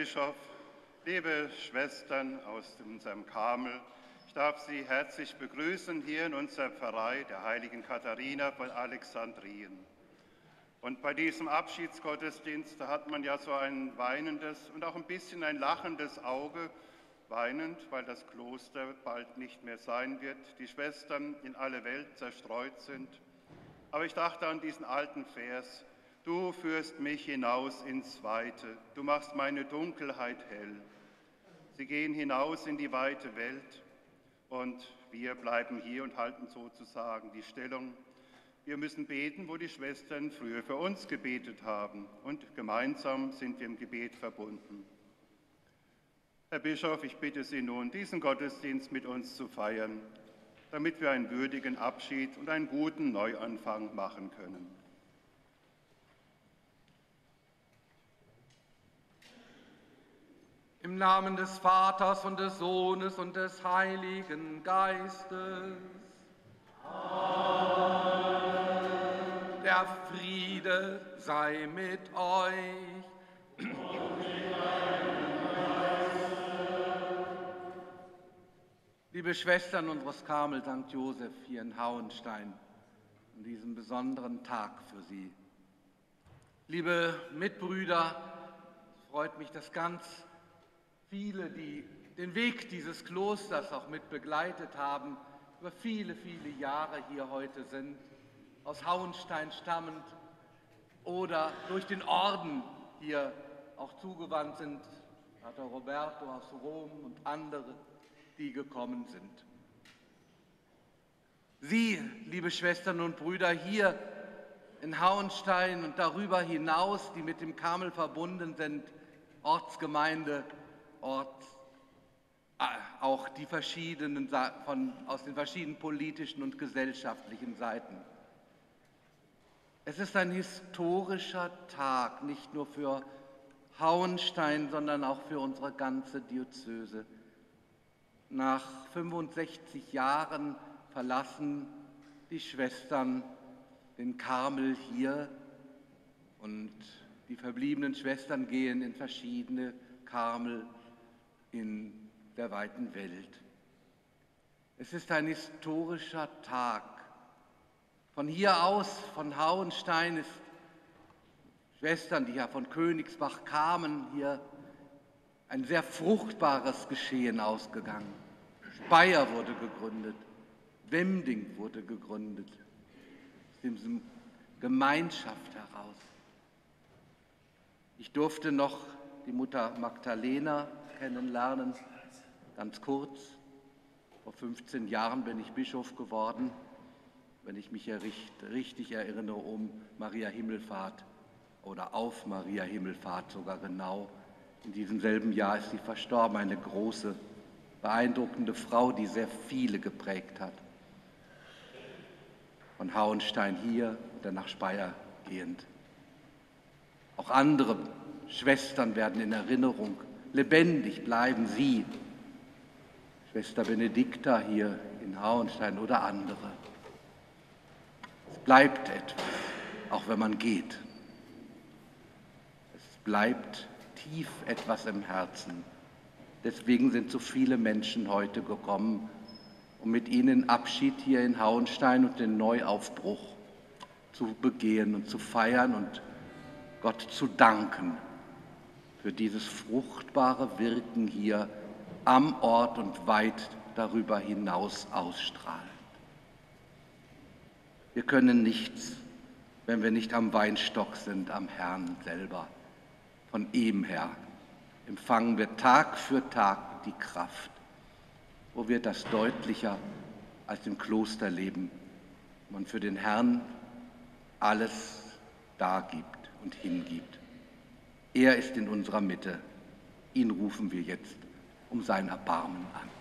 Bischof, liebe Schwestern aus unserem Karmel, ich darf Sie herzlich begrüßen hier in unserer Pfarrei der heiligen Katharina von Alexandrien. Und bei diesem Abschiedsgottesdienst, da hat man ja so ein weinendes und auch ein bisschen ein lachendes Auge, weinend, weil das Kloster bald nicht mehr sein wird, die Schwestern in alle Welt zerstreut sind. Aber ich dachte an diesen alten Vers, Du führst mich hinaus ins Weite, du machst meine Dunkelheit hell. Sie gehen hinaus in die weite Welt und wir bleiben hier und halten sozusagen die Stellung. Wir müssen beten, wo die Schwestern früher für uns gebetet haben und gemeinsam sind wir im Gebet verbunden. Herr Bischof, ich bitte Sie nun, diesen Gottesdienst mit uns zu feiern, damit wir einen würdigen Abschied und einen guten Neuanfang machen können. Im Namen des Vaters und des Sohnes und des Heiligen Geistes. Amen. Der Friede sei mit euch. Liebe Schwestern unseres Karmel St. Josef hier in Hauenstein, an diesem besonderen Tag für Sie. Liebe Mitbrüder, es freut mich, dass ganz viele, die den Weg dieses Klosters auch mit begleitet haben, über viele, viele Jahre hier heute sind, aus Hauenstein stammend oder durch den Orden hier auch zugewandt sind, Pater Roberto aus Rom und andere, die gekommen sind. Sie, liebe Schwestern und Brüder, hier in Hauenstein und darüber hinaus, die mit dem Karmel verbunden sind, Ortsgemeinde Ort äh, auch die verschiedenen von, aus den verschiedenen politischen und gesellschaftlichen Seiten. Es ist ein historischer Tag, nicht nur für Hauenstein, sondern auch für unsere ganze Diözese. Nach 65 Jahren verlassen die Schwestern den Karmel hier und die verbliebenen Schwestern gehen in verschiedene Karmel in der weiten Welt. Es ist ein historischer Tag. Von hier aus, von Hauenstein, ist Schwestern, die ja von Königsbach kamen, hier ein sehr fruchtbares Geschehen ausgegangen. Speyer wurde gegründet, Wemding wurde gegründet, aus diesem Gemeinschaft heraus. Ich durfte noch die Mutter Magdalena kennenlernen. Ganz kurz, vor 15 Jahren bin ich Bischof geworden, wenn ich mich richtig erinnere, um Maria Himmelfahrt oder auf Maria Himmelfahrt sogar genau. In diesem selben Jahr ist sie verstorben, eine große, beeindruckende Frau, die sehr viele geprägt hat. Von Hauenstein hier oder nach Speyer gehend. Auch andere Schwestern werden in Erinnerung lebendig bleiben, sie, Schwester Benedikta hier in Hauenstein oder andere. Es bleibt etwas, auch wenn man geht. Es bleibt tief etwas im Herzen. Deswegen sind so viele Menschen heute gekommen, um mit ihnen Abschied hier in Hauenstein und den Neuaufbruch zu begehen und zu feiern und Gott zu danken für dieses fruchtbare Wirken hier am Ort und weit darüber hinaus ausstrahlen. Wir können nichts, wenn wir nicht am Weinstock sind, am Herrn selber. Von ihm her empfangen wir Tag für Tag die Kraft. Wo wir das deutlicher als im Klosterleben man für den Herrn alles dargibt und hingibt. Er ist in unserer Mitte. Ihn rufen wir jetzt um sein Erbarmen an.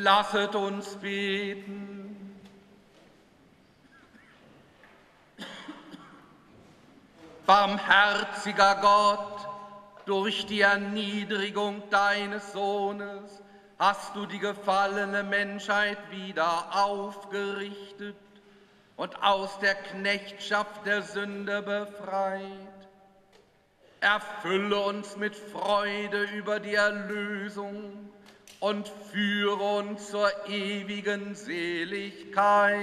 Lasset uns beten. Barmherziger Gott, durch die Erniedrigung deines Sohnes hast du die gefallene Menschheit wieder aufgerichtet. und aus der Knechtschaft der Sünde befreit. Erfülle uns mit Freude über die Erlösung und führe uns zur ewigen Seligkeit.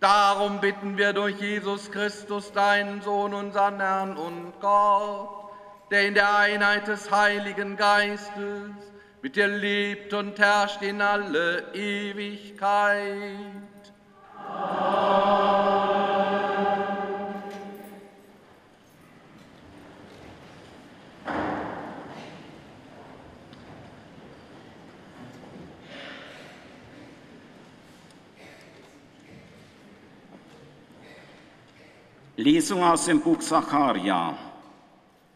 Darum bitten wir durch Jesus Christus, deinen Sohn, unseren Herrn und Gott, der in der Einheit des Heiligen Geistes mit dir lebt und herrscht in alle Ewigkeit. Lesung aus dem Buch Sacharja.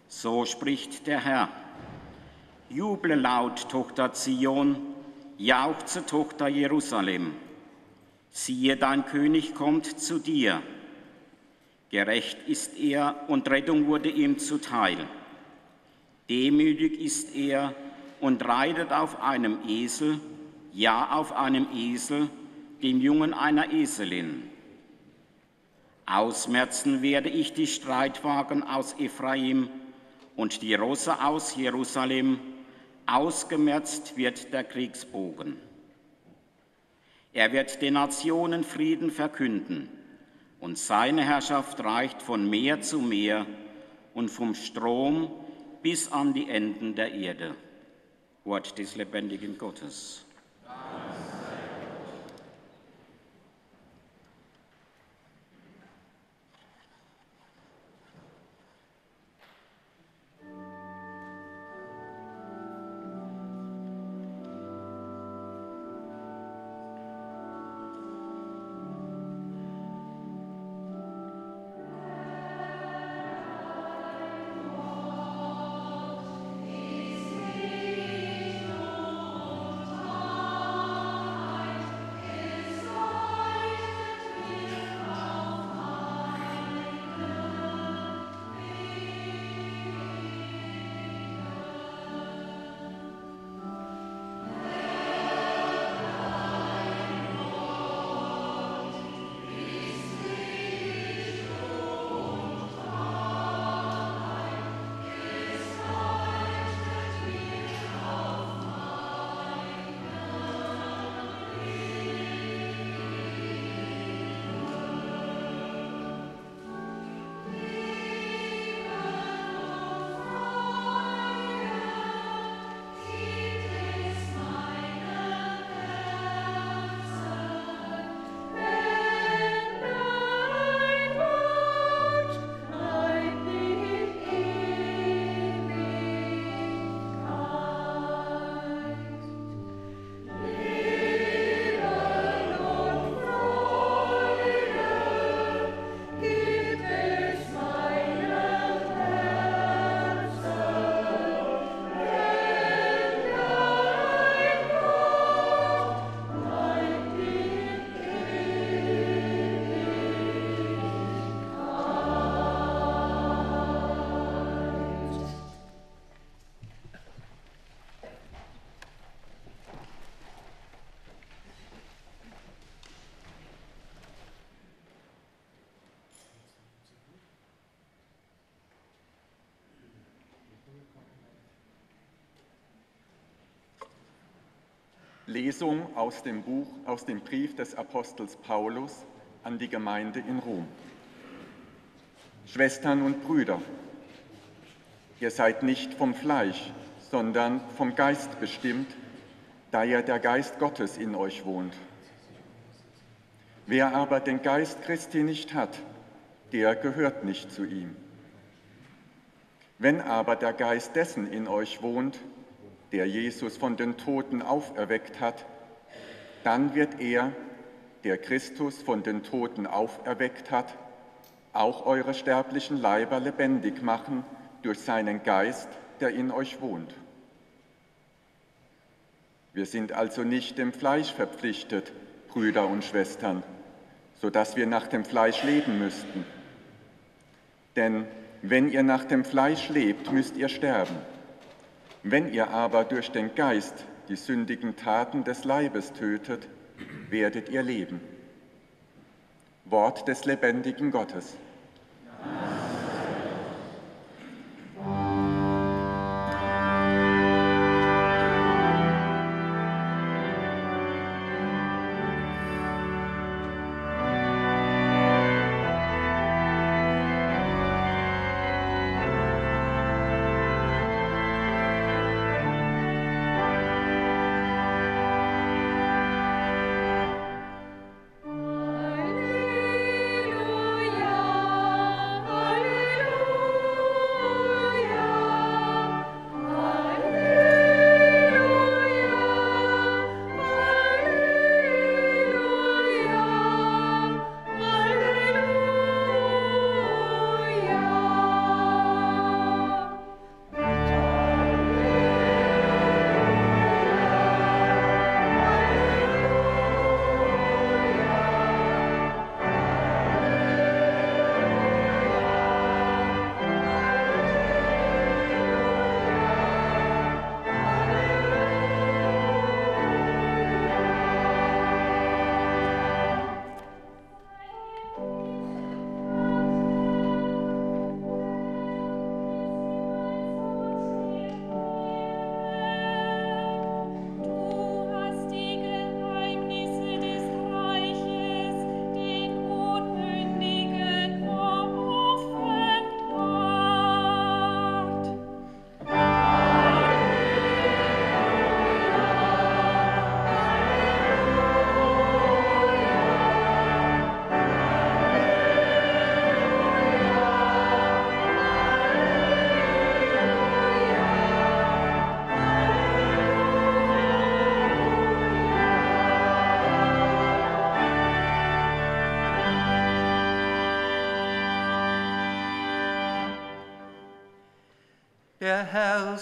So spricht der Herr. Juble laut, Tochter Zion, jauchze, Tochter Jerusalem. Siehe, dein König kommt zu dir. Gerecht ist er und Rettung wurde ihm zuteil. Demütig ist er und reitet auf einem Esel, ja auf einem Esel, dem Jungen einer Eselin. Ausmerzen werde ich die Streitwagen aus Ephraim und die Rosse aus Jerusalem Ausgemerzt wird der Kriegsbogen. Er wird den Nationen Frieden verkünden und seine Herrschaft reicht von Meer zu Meer und vom Strom bis an die Enden der Erde. Wort des lebendigen Gottes. Lesung aus dem Buch, aus dem Brief des Apostels Paulus an die Gemeinde in Rom. Schwestern und Brüder, ihr seid nicht vom Fleisch, sondern vom Geist bestimmt, da ja der Geist Gottes in euch wohnt. Wer aber den Geist Christi nicht hat, der gehört nicht zu ihm. Wenn aber der Geist dessen in euch wohnt, der Jesus von den Toten auferweckt hat, dann wird er, der Christus von den Toten auferweckt hat, auch eure sterblichen Leiber lebendig machen durch seinen Geist, der in euch wohnt. Wir sind also nicht dem Fleisch verpflichtet, Brüder und Schwestern, so dass wir nach dem Fleisch leben müssten. Denn wenn ihr nach dem Fleisch lebt, müsst ihr sterben. Wenn ihr aber durch den Geist die sündigen Taten des Leibes tötet, werdet ihr leben. Wort des lebendigen Gottes.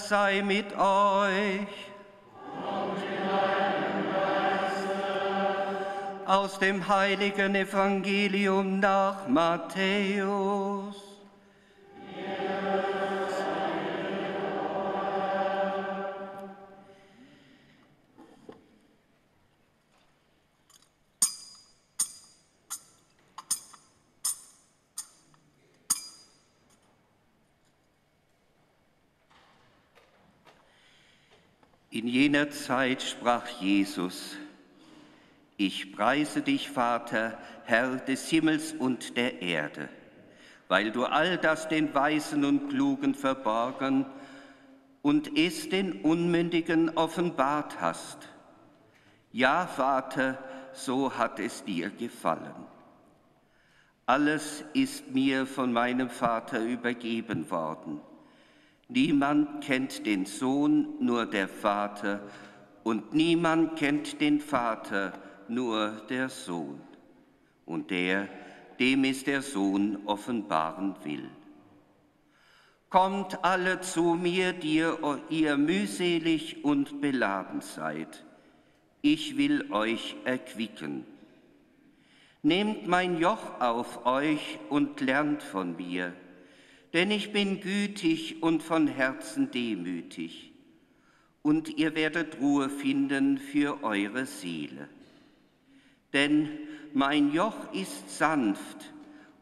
Sei mit euch. Aus dem heiligen Evangelium nach Matthäus. Jener Zeit sprach Jesus, ich preise dich, Vater, Herr des Himmels und der Erde, weil du all das den Weisen und Klugen verborgen und es den Unmündigen offenbart hast. Ja, Vater, so hat es dir gefallen. Alles ist mir von meinem Vater übergeben worden. Niemand kennt den Sohn, nur der Vater, und niemand kennt den Vater, nur der Sohn. Und der, dem ist der Sohn offenbaren will. Kommt alle zu mir, die ihr mühselig und beladen seid. Ich will euch erquicken. Nehmt mein Joch auf euch und lernt von mir denn ich bin gütig und von Herzen demütig, und ihr werdet Ruhe finden für eure Seele. Denn mein Joch ist sanft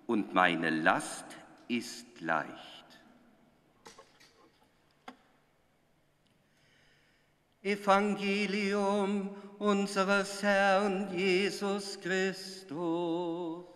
und meine Last ist leicht. Evangelium unseres Herrn Jesus Christus.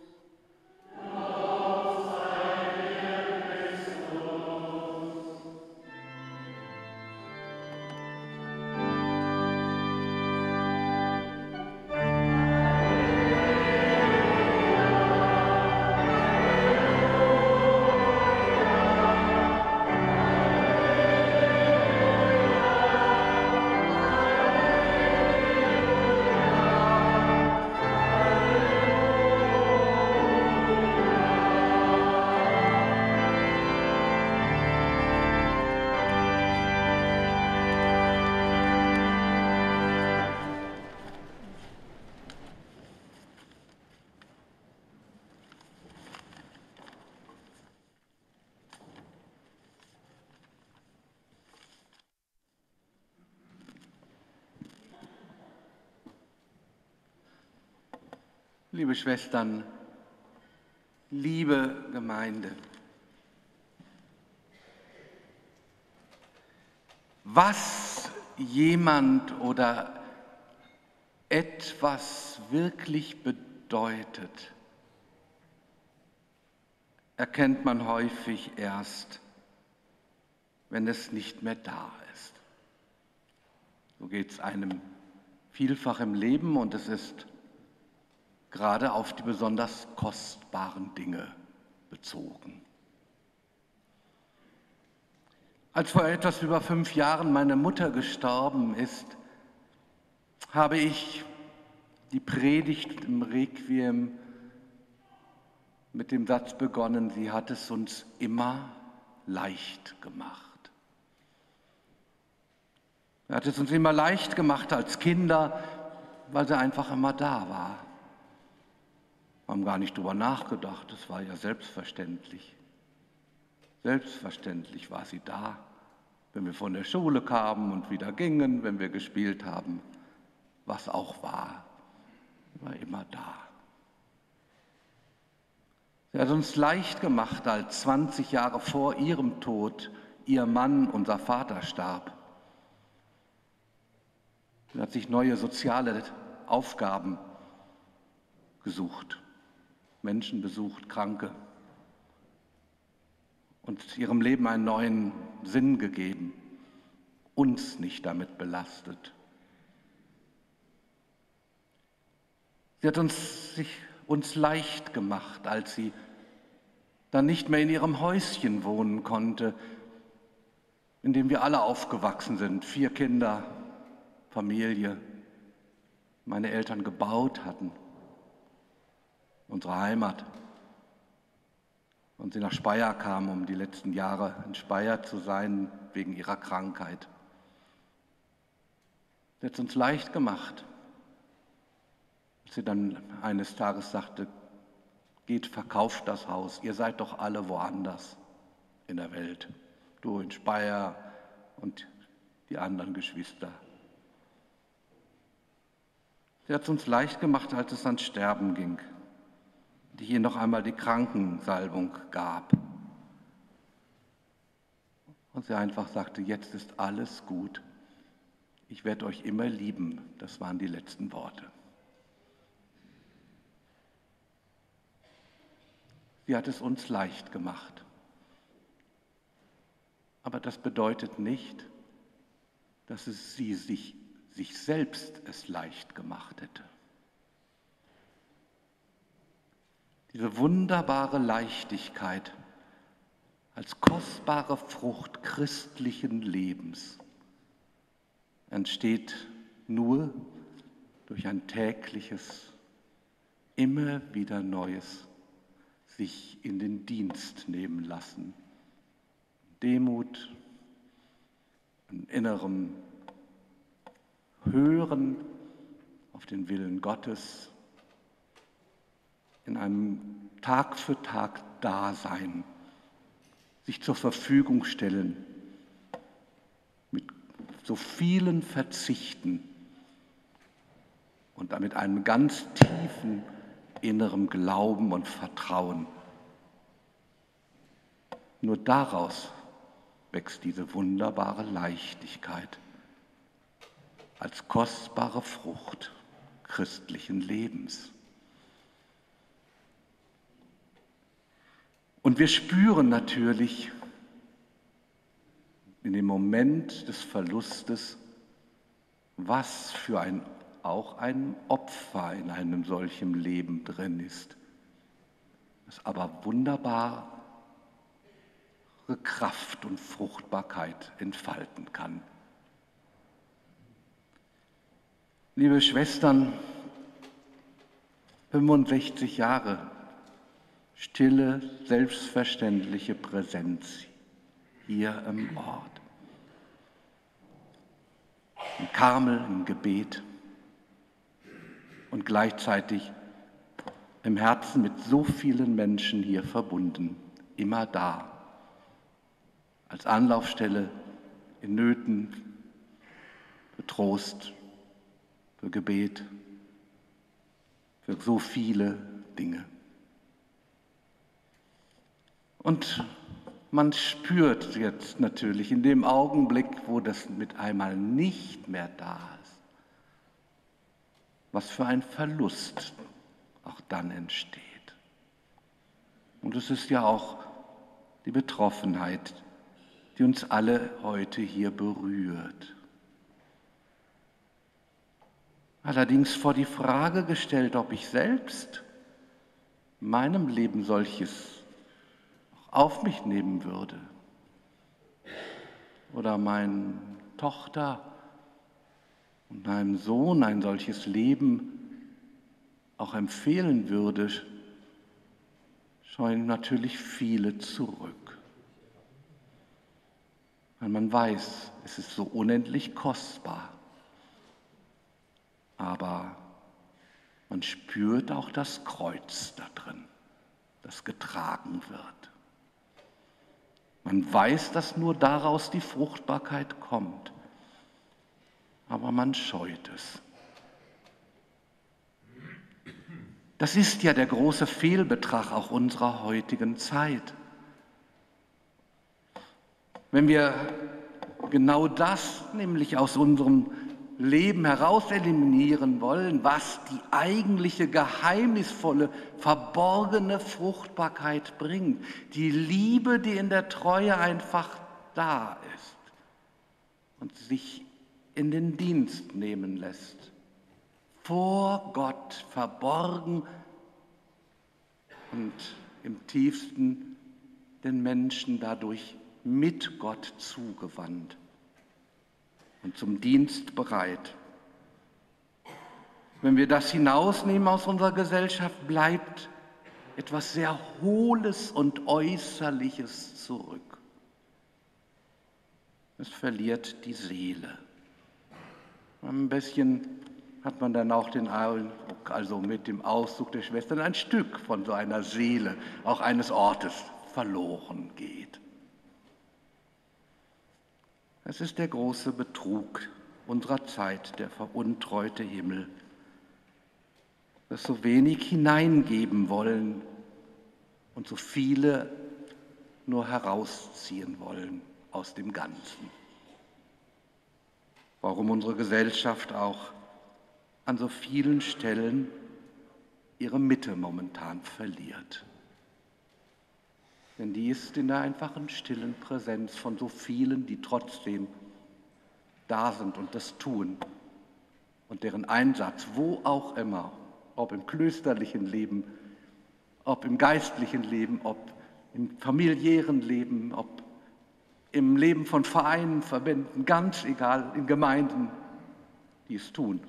Liebe Schwestern Liebe Gemeinde, was jemand oder etwas wirklich bedeutet, erkennt man häufig erst, wenn es nicht mehr da ist. So geht es einem vielfach im Leben und es ist gerade auf die besonders kostbaren Dinge bezogen. Als vor etwas über fünf Jahren meine Mutter gestorben ist, habe ich die Predigt im Requiem mit dem Satz begonnen, sie hat es uns immer leicht gemacht. Er hat es uns immer leicht gemacht als Kinder, weil sie einfach immer da war. Haben gar nicht darüber nachgedacht, es war ja selbstverständlich. Selbstverständlich war sie da, wenn wir von der Schule kamen und wieder gingen, wenn wir gespielt haben, was auch war, war immer da. Sie hat uns leicht gemacht, als 20 Jahre vor ihrem Tod ihr Mann, unser Vater, starb. Sie hat sich neue soziale Aufgaben gesucht, Menschen besucht, Kranke und ihrem Leben einen neuen Sinn gegeben, uns nicht damit belastet. Sie hat uns, sich, uns leicht gemacht, als sie dann nicht mehr in ihrem Häuschen wohnen konnte, in dem wir alle aufgewachsen sind, vier Kinder, Familie, meine Eltern gebaut hatten, unsere Heimat. Und sie nach Speyer kam, um die letzten Jahre in Speyer zu sein, wegen ihrer Krankheit. Sie hat es uns leicht gemacht. Als sie dann eines Tages sagte, geht, verkauft das Haus, ihr seid doch alle woanders in der Welt. Du in Speyer und die anderen Geschwister. Sie hat es uns leicht gemacht, als es ans Sterben ging, hier noch einmal die Krankensalbung gab. Und sie einfach sagte, jetzt ist alles gut. Ich werde euch immer lieben. Das waren die letzten Worte. Sie hat es uns leicht gemacht. Aber das bedeutet nicht, dass es sie sich sich selbst es leicht gemacht hätte. Diese wunderbare Leichtigkeit als kostbare Frucht christlichen Lebens entsteht nur durch ein tägliches, immer wieder neues sich in den Dienst nehmen lassen. Demut, in innerem Hören auf den Willen Gottes, in einem Tag für Tag Dasein, sich zur Verfügung stellen, mit so vielen Verzichten und damit einem ganz tiefen inneren Glauben und Vertrauen. Nur daraus wächst diese wunderbare Leichtigkeit als kostbare Frucht christlichen Lebens. Und wir spüren natürlich in dem Moment des Verlustes, was für ein auch ein Opfer in einem solchen Leben drin ist, das aber wunderbare Kraft und Fruchtbarkeit entfalten kann. Liebe Schwestern, 65 Jahre stille, selbstverständliche Präsenz hier im Ort. Im Karmel, im Gebet und gleichzeitig im Herzen mit so vielen Menschen hier verbunden, immer da, als Anlaufstelle in Nöten, für Trost, für Gebet, für so viele Dinge. Und man spürt jetzt natürlich in dem Augenblick, wo das mit einmal nicht mehr da ist, was für ein Verlust auch dann entsteht. Und es ist ja auch die Betroffenheit, die uns alle heute hier berührt. Allerdings vor die Frage gestellt, ob ich selbst in meinem Leben solches auf mich nehmen würde oder meine Tochter und meinem Sohn ein solches Leben auch empfehlen würde, scheuen natürlich viele zurück. Weil man weiß, es ist so unendlich kostbar. Aber man spürt auch das Kreuz da drin, das getragen wird. Man weiß, dass nur daraus die Fruchtbarkeit kommt, aber man scheut es. Das ist ja der große Fehlbetrag auch unserer heutigen Zeit. Wenn wir genau das nämlich aus unserem Leben heraus eliminieren wollen, was die eigentliche geheimnisvolle, verborgene Fruchtbarkeit bringt, die Liebe, die in der Treue einfach da ist und sich in den Dienst nehmen lässt. Vor Gott verborgen und im tiefsten den Menschen dadurch mit Gott zugewandt und zum Dienst bereit. Wenn wir das hinausnehmen aus unserer Gesellschaft, bleibt etwas sehr Hohles und Äußerliches zurück. Es verliert die Seele. Ein bisschen hat man dann auch den Eindruck, also mit dem Auszug der Schwestern, ein Stück von so einer Seele, auch eines Ortes, verloren geht. Es ist der große Betrug unserer Zeit, der veruntreute Himmel, dass so wenig hineingeben wollen und so viele nur herausziehen wollen aus dem Ganzen. Warum unsere Gesellschaft auch an so vielen Stellen ihre Mitte momentan verliert. Denn die ist in der einfachen, stillen Präsenz von so vielen, die trotzdem da sind und das tun und deren Einsatz, wo auch immer, ob im klösterlichen Leben, ob im geistlichen Leben, ob im familiären Leben, ob im Leben von Vereinen, Verbänden, ganz egal, in Gemeinden, die es tun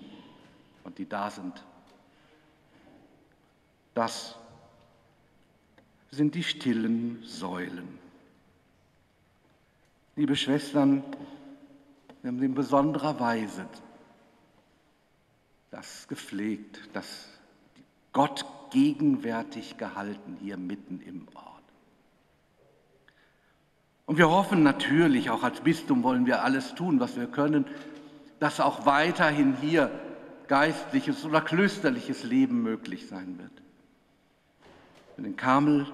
und die da sind. Das sind die stillen Säulen. Liebe Schwestern, wir haben in besonderer Weise das gepflegt, das Gott gegenwärtig gehalten hier mitten im Ort. Und wir hoffen natürlich, auch als Bistum wollen wir alles tun, was wir können, dass auch weiterhin hier geistliches oder klösterliches Leben möglich sein wird. In den Karmel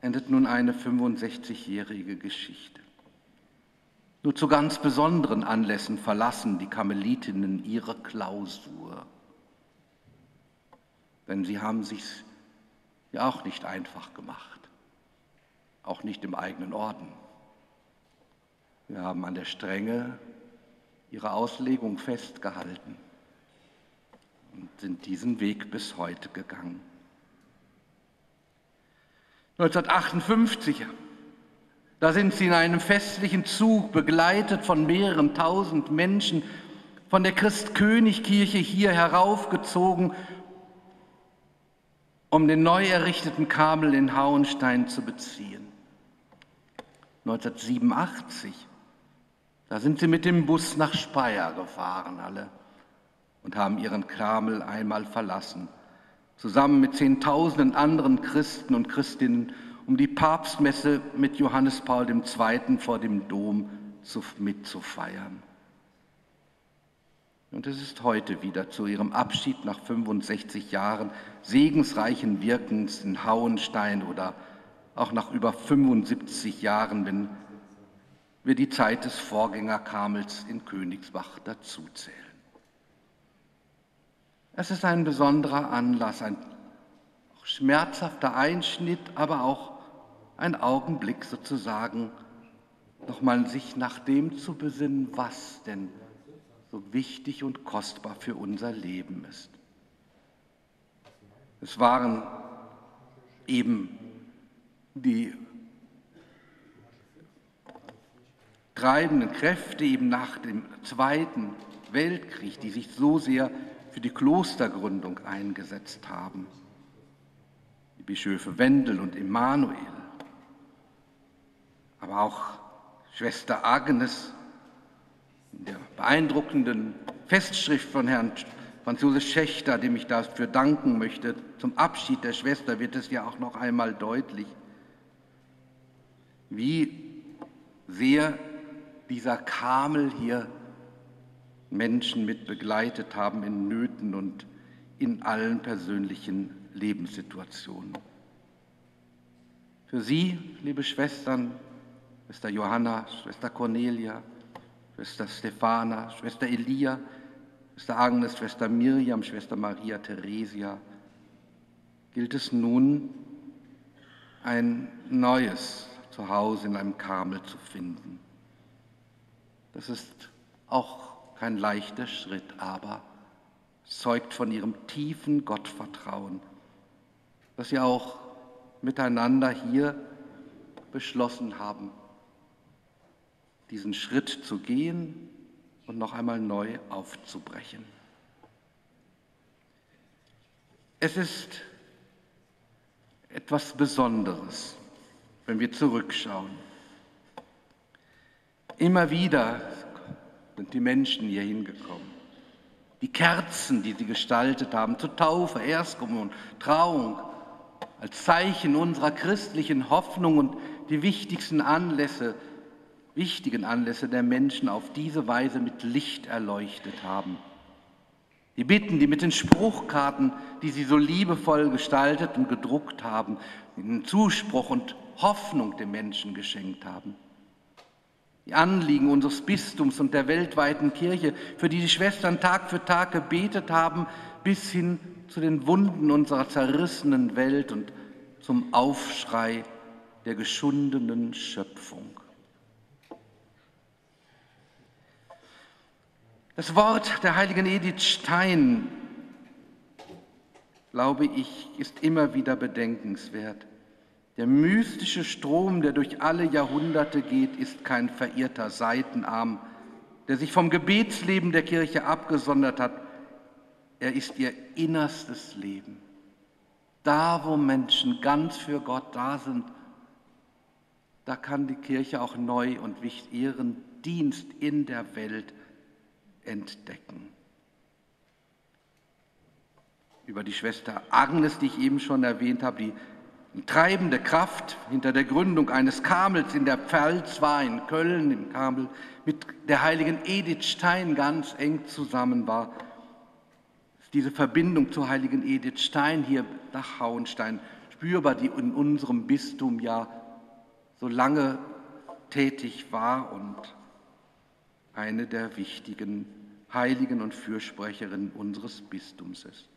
endet nun eine 65-jährige Geschichte. Nur zu ganz besonderen Anlässen verlassen die Karmelitinnen ihre Klausur. Denn sie haben sich ja auch nicht einfach gemacht, auch nicht im eigenen Orden. Wir haben an der Strenge ihre Auslegung festgehalten und sind diesen Weg bis heute gegangen. 1958, da sind sie in einem festlichen Zug begleitet von mehreren tausend Menschen von der Christkönigkirche hier heraufgezogen, um den neu errichteten Kabel in Hauenstein zu beziehen. 1987 da sind sie mit dem Bus nach Speyer gefahren, alle, und haben ihren Kramel einmal verlassen, zusammen mit Zehntausenden anderen Christen und Christinnen, um die Papstmesse mit Johannes Paul II. vor dem Dom zu, mitzufeiern. Und es ist heute wieder zu ihrem Abschied nach 65 Jahren segensreichen Wirkens in Hauenstein oder auch nach über 75 Jahren, wenn wir die Zeit des Vorgängerkamels in Königsbach dazuzählen. Es ist ein besonderer Anlass, ein schmerzhafter Einschnitt, aber auch ein Augenblick sozusagen, nochmal sich nach dem zu besinnen, was denn so wichtig und kostbar für unser Leben ist. Es waren eben die treibenden Kräfte eben nach dem Zweiten Weltkrieg, die sich so sehr für die Klostergründung eingesetzt haben. Die Bischöfe Wendel und Emanuel, aber auch Schwester Agnes in der beeindruckenden Festschrift von Herrn Franz Josef Schächter, dem ich dafür danken möchte, zum Abschied der Schwester wird es ja auch noch einmal deutlich, wie sehr dieser Kamel hier Menschen mit begleitet haben in Nöten und in allen persönlichen Lebenssituationen. Für Sie, liebe Schwestern, Schwester Johanna, Schwester Cornelia, Schwester Stefana, Schwester Elia, Schwester Agnes, Schwester Miriam, Schwester Maria Theresia, gilt es nun, ein neues Zuhause in einem Kamel zu finden. Das ist auch kein leichter Schritt, aber zeugt von ihrem tiefen Gottvertrauen, das sie auch miteinander hier beschlossen haben, diesen Schritt zu gehen und noch einmal neu aufzubrechen. Es ist etwas Besonderes, wenn wir zurückschauen. Immer wieder sind die Menschen hier hingekommen. Die Kerzen, die sie gestaltet haben, zur Taufe, Erstkommunion, Trauung, als Zeichen unserer christlichen Hoffnung und die wichtigsten Anlässe, wichtigen Anlässe der Menschen auf diese Weise mit Licht erleuchtet haben. Die Bitten, die mit den Spruchkarten, die sie so liebevoll gestaltet und gedruckt haben, den Zuspruch und Hoffnung den Menschen geschenkt haben Anliegen unseres Bistums und der weltweiten Kirche, für die die Schwestern Tag für Tag gebetet haben, bis hin zu den Wunden unserer zerrissenen Welt und zum Aufschrei der geschundenen Schöpfung. Das Wort der heiligen Edith Stein, glaube ich, ist immer wieder bedenkenswert. Der mystische Strom, der durch alle Jahrhunderte geht, ist kein verirrter Seitenarm, der sich vom Gebetsleben der Kirche abgesondert hat. Er ist ihr innerstes Leben. Da, wo Menschen ganz für Gott da sind, da kann die Kirche auch neu und ihren Dienst in der Welt entdecken. Über die Schwester Agnes, die ich eben schon erwähnt habe, die treibende Kraft hinter der Gründung eines Kamels in der Pfalz war in Köln im Kamel mit der heiligen Edith Stein ganz eng zusammen war. Diese Verbindung zur heiligen Edith Stein hier nach Hauenstein spürbar, die in unserem Bistum ja so lange tätig war und eine der wichtigen Heiligen und Fürsprecherinnen unseres Bistums ist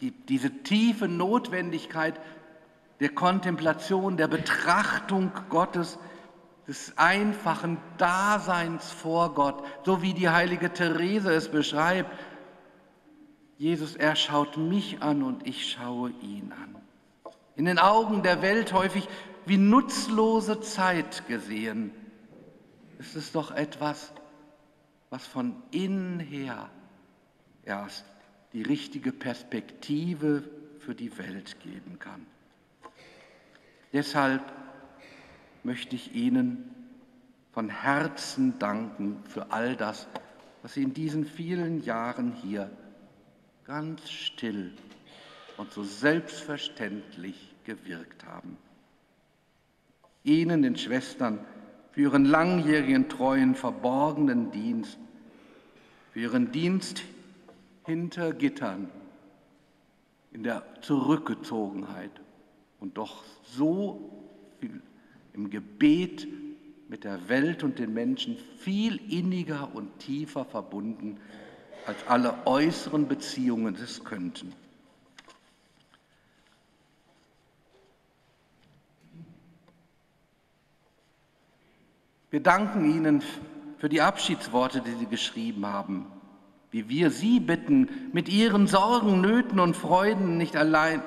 die, diese tiefe Notwendigkeit der Kontemplation, der Betrachtung Gottes, des einfachen Daseins vor Gott, so wie die heilige Therese es beschreibt. Jesus, er schaut mich an und ich schaue ihn an. In den Augen der Welt häufig wie nutzlose Zeit gesehen, ist es doch etwas, was von innen her erst die richtige Perspektive für die Welt geben kann. Deshalb möchte ich Ihnen von Herzen danken für all das, was Sie in diesen vielen Jahren hier ganz still und so selbstverständlich gewirkt haben. Ihnen, den Schwestern, für Ihren langjährigen, treuen, verborgenen Dienst, für Ihren Dienst hinter Gittern, in der Zurückgezogenheit, und doch so viel im Gebet mit der Welt und den Menschen viel inniger und tiefer verbunden, als alle äußeren Beziehungen es könnten. Wir danken Ihnen für die Abschiedsworte, die Sie geschrieben haben, wie wir Sie bitten, mit Ihren Sorgen, Nöten und Freuden nicht allein,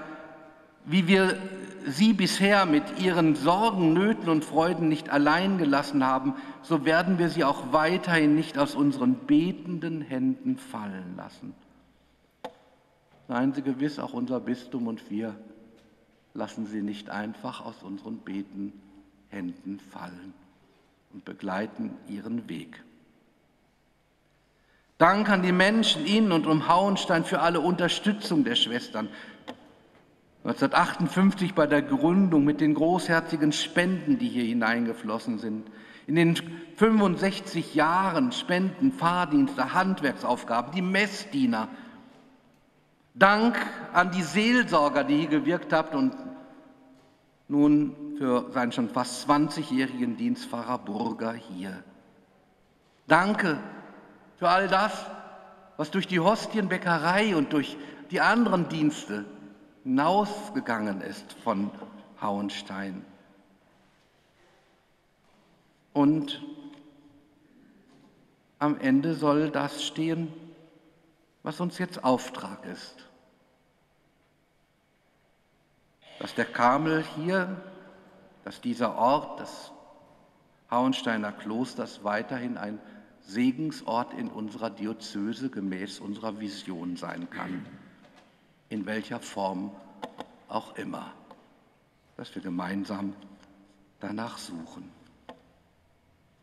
wie wir Sie bisher mit Ihren Sorgen, Nöten und Freuden nicht allein gelassen haben, so werden wir Sie auch weiterhin nicht aus unseren betenden Händen fallen lassen. Seien Sie gewiss, auch unser Bistum und wir lassen Sie nicht einfach aus unseren betenden Händen fallen und begleiten Ihren Weg. Dank an die Menschen in und um Hauenstein für alle Unterstützung der Schwestern, 1958 bei der Gründung mit den großherzigen Spenden, die hier hineingeflossen sind. In den 65 Jahren Spenden, Fahrdienste, Handwerksaufgaben, die Messdiener. Dank an die Seelsorger, die hier gewirkt habt und nun für seinen schon fast 20-jährigen Dienstpfarrer Burger hier. Danke für all das, was durch die Hostienbäckerei und durch die anderen Dienste hinausgegangen ist von Hauenstein. Und am Ende soll das stehen, was uns jetzt Auftrag ist. Dass der Kamel hier, dass dieser Ort des Hauensteiner Klosters weiterhin ein Segensort in unserer Diözese gemäß unserer Vision sein kann in welcher Form auch immer, dass wir gemeinsam danach suchen.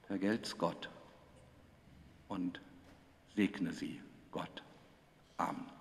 Vergelt's Gott und segne sie Gott. Amen.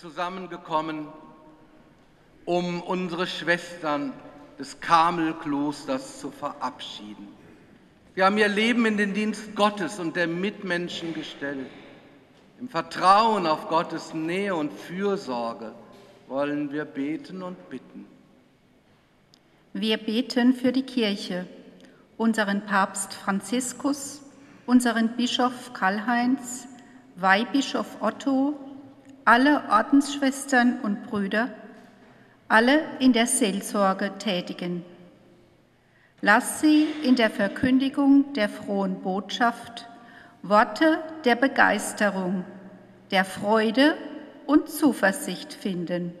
Zusammengekommen, um unsere Schwestern des Karmelklosters zu verabschieden. Wir haben ihr Leben in den Dienst Gottes und der Mitmenschen gestellt. Im Vertrauen auf Gottes Nähe und Fürsorge wollen wir beten und bitten. Wir beten für die Kirche, unseren Papst Franziskus, unseren Bischof Karl-Heinz, Weihbischof Otto, alle Ordensschwestern und Brüder, alle in der Seelsorge tätigen. Lass sie in der Verkündigung der frohen Botschaft Worte der Begeisterung, der Freude und Zuversicht finden.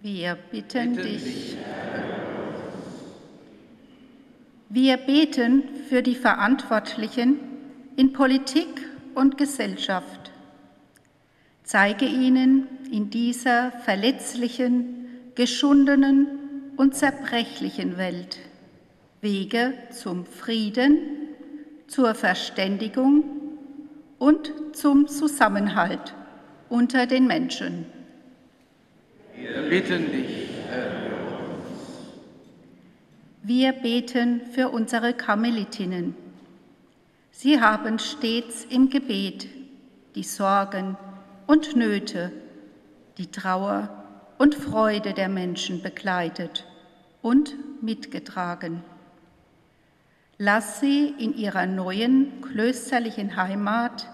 Wir bitten Bitte dich. Wir beten für die Verantwortlichen in Politik und Gesellschaft. Zeige ihnen in dieser verletzlichen, geschundenen und zerbrechlichen Welt Wege zum Frieden, zur Verständigung und zum Zusammenhalt unter den Menschen. Wir bitten dich, Herr. Wir beten für unsere Karmelitinnen. Sie haben stets im Gebet die Sorgen und Nöte, die Trauer und Freude der Menschen begleitet und mitgetragen. Lass sie in ihrer neuen klösterlichen Heimat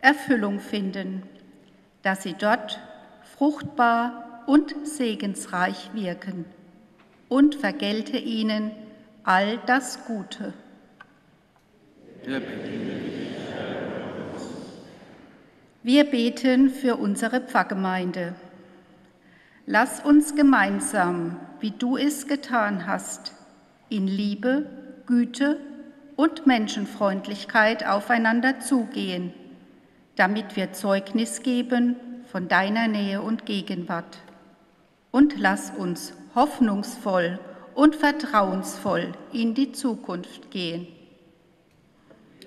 Erfüllung finden, dass sie dort fruchtbar und segensreich wirken und vergelte ihnen all das Gute. Wir beten für unsere Pfarrgemeinde. Lass uns gemeinsam, wie du es getan hast, in Liebe, Güte und Menschenfreundlichkeit aufeinander zugehen, damit wir Zeugnis geben von deiner Nähe und Gegenwart. Und lass uns hoffnungsvoll und vertrauensvoll in die Zukunft gehen.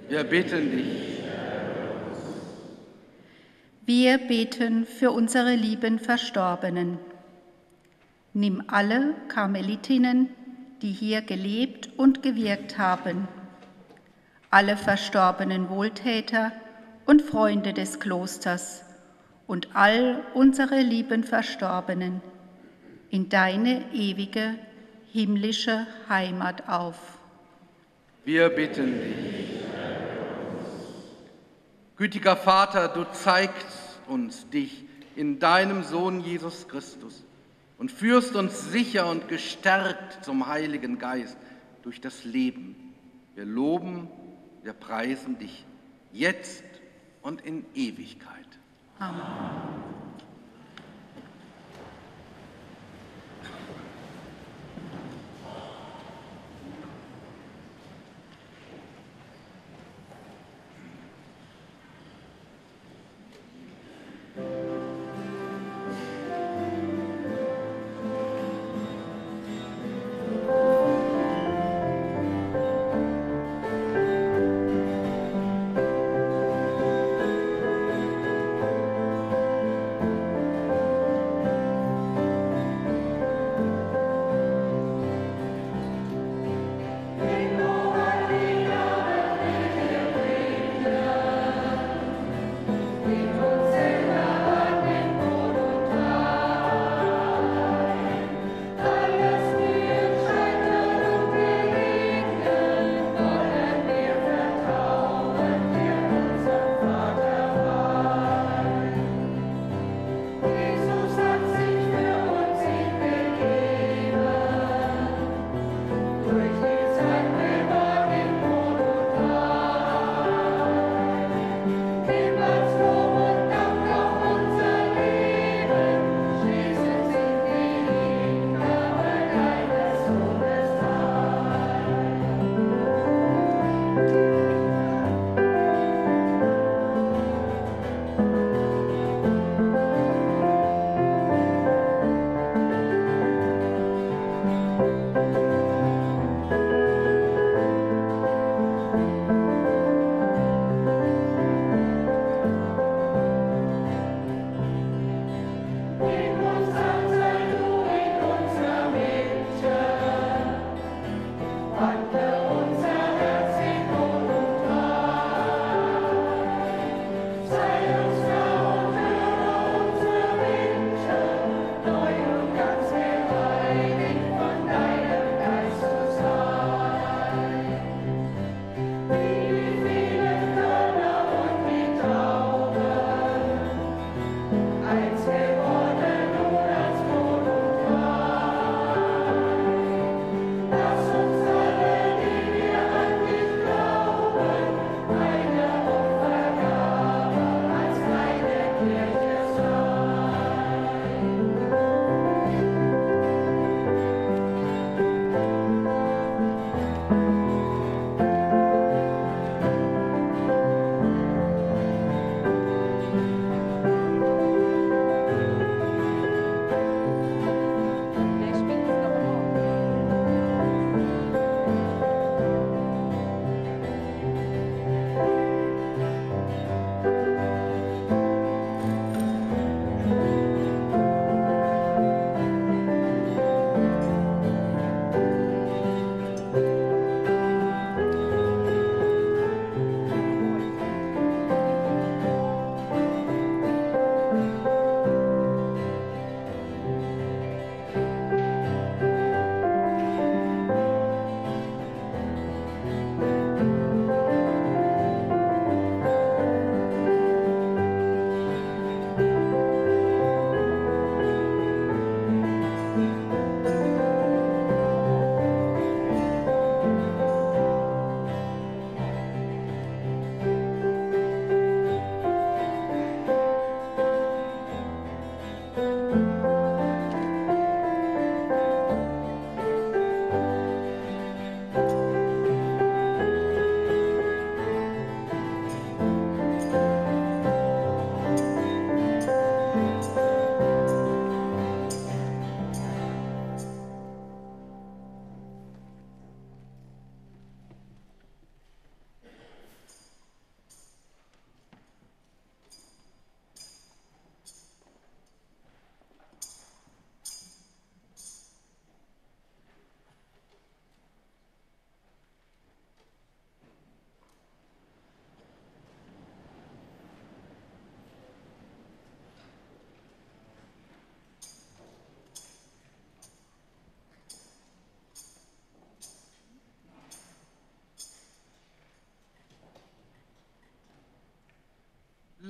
Wir bitten dich. Wir beten für unsere lieben Verstorbenen. Nimm alle Karmelitinnen, die hier gelebt und gewirkt haben, alle verstorbenen Wohltäter und Freunde des Klosters und all unsere lieben Verstorbenen in deine ewige himmlische Heimat auf. Wir bitten dich. Gütiger Vater, du zeigst uns dich in deinem Sohn Jesus Christus und führst uns sicher und gestärkt zum Heiligen Geist durch das Leben. Wir loben wir preisen dich jetzt und in Ewigkeit. Amen.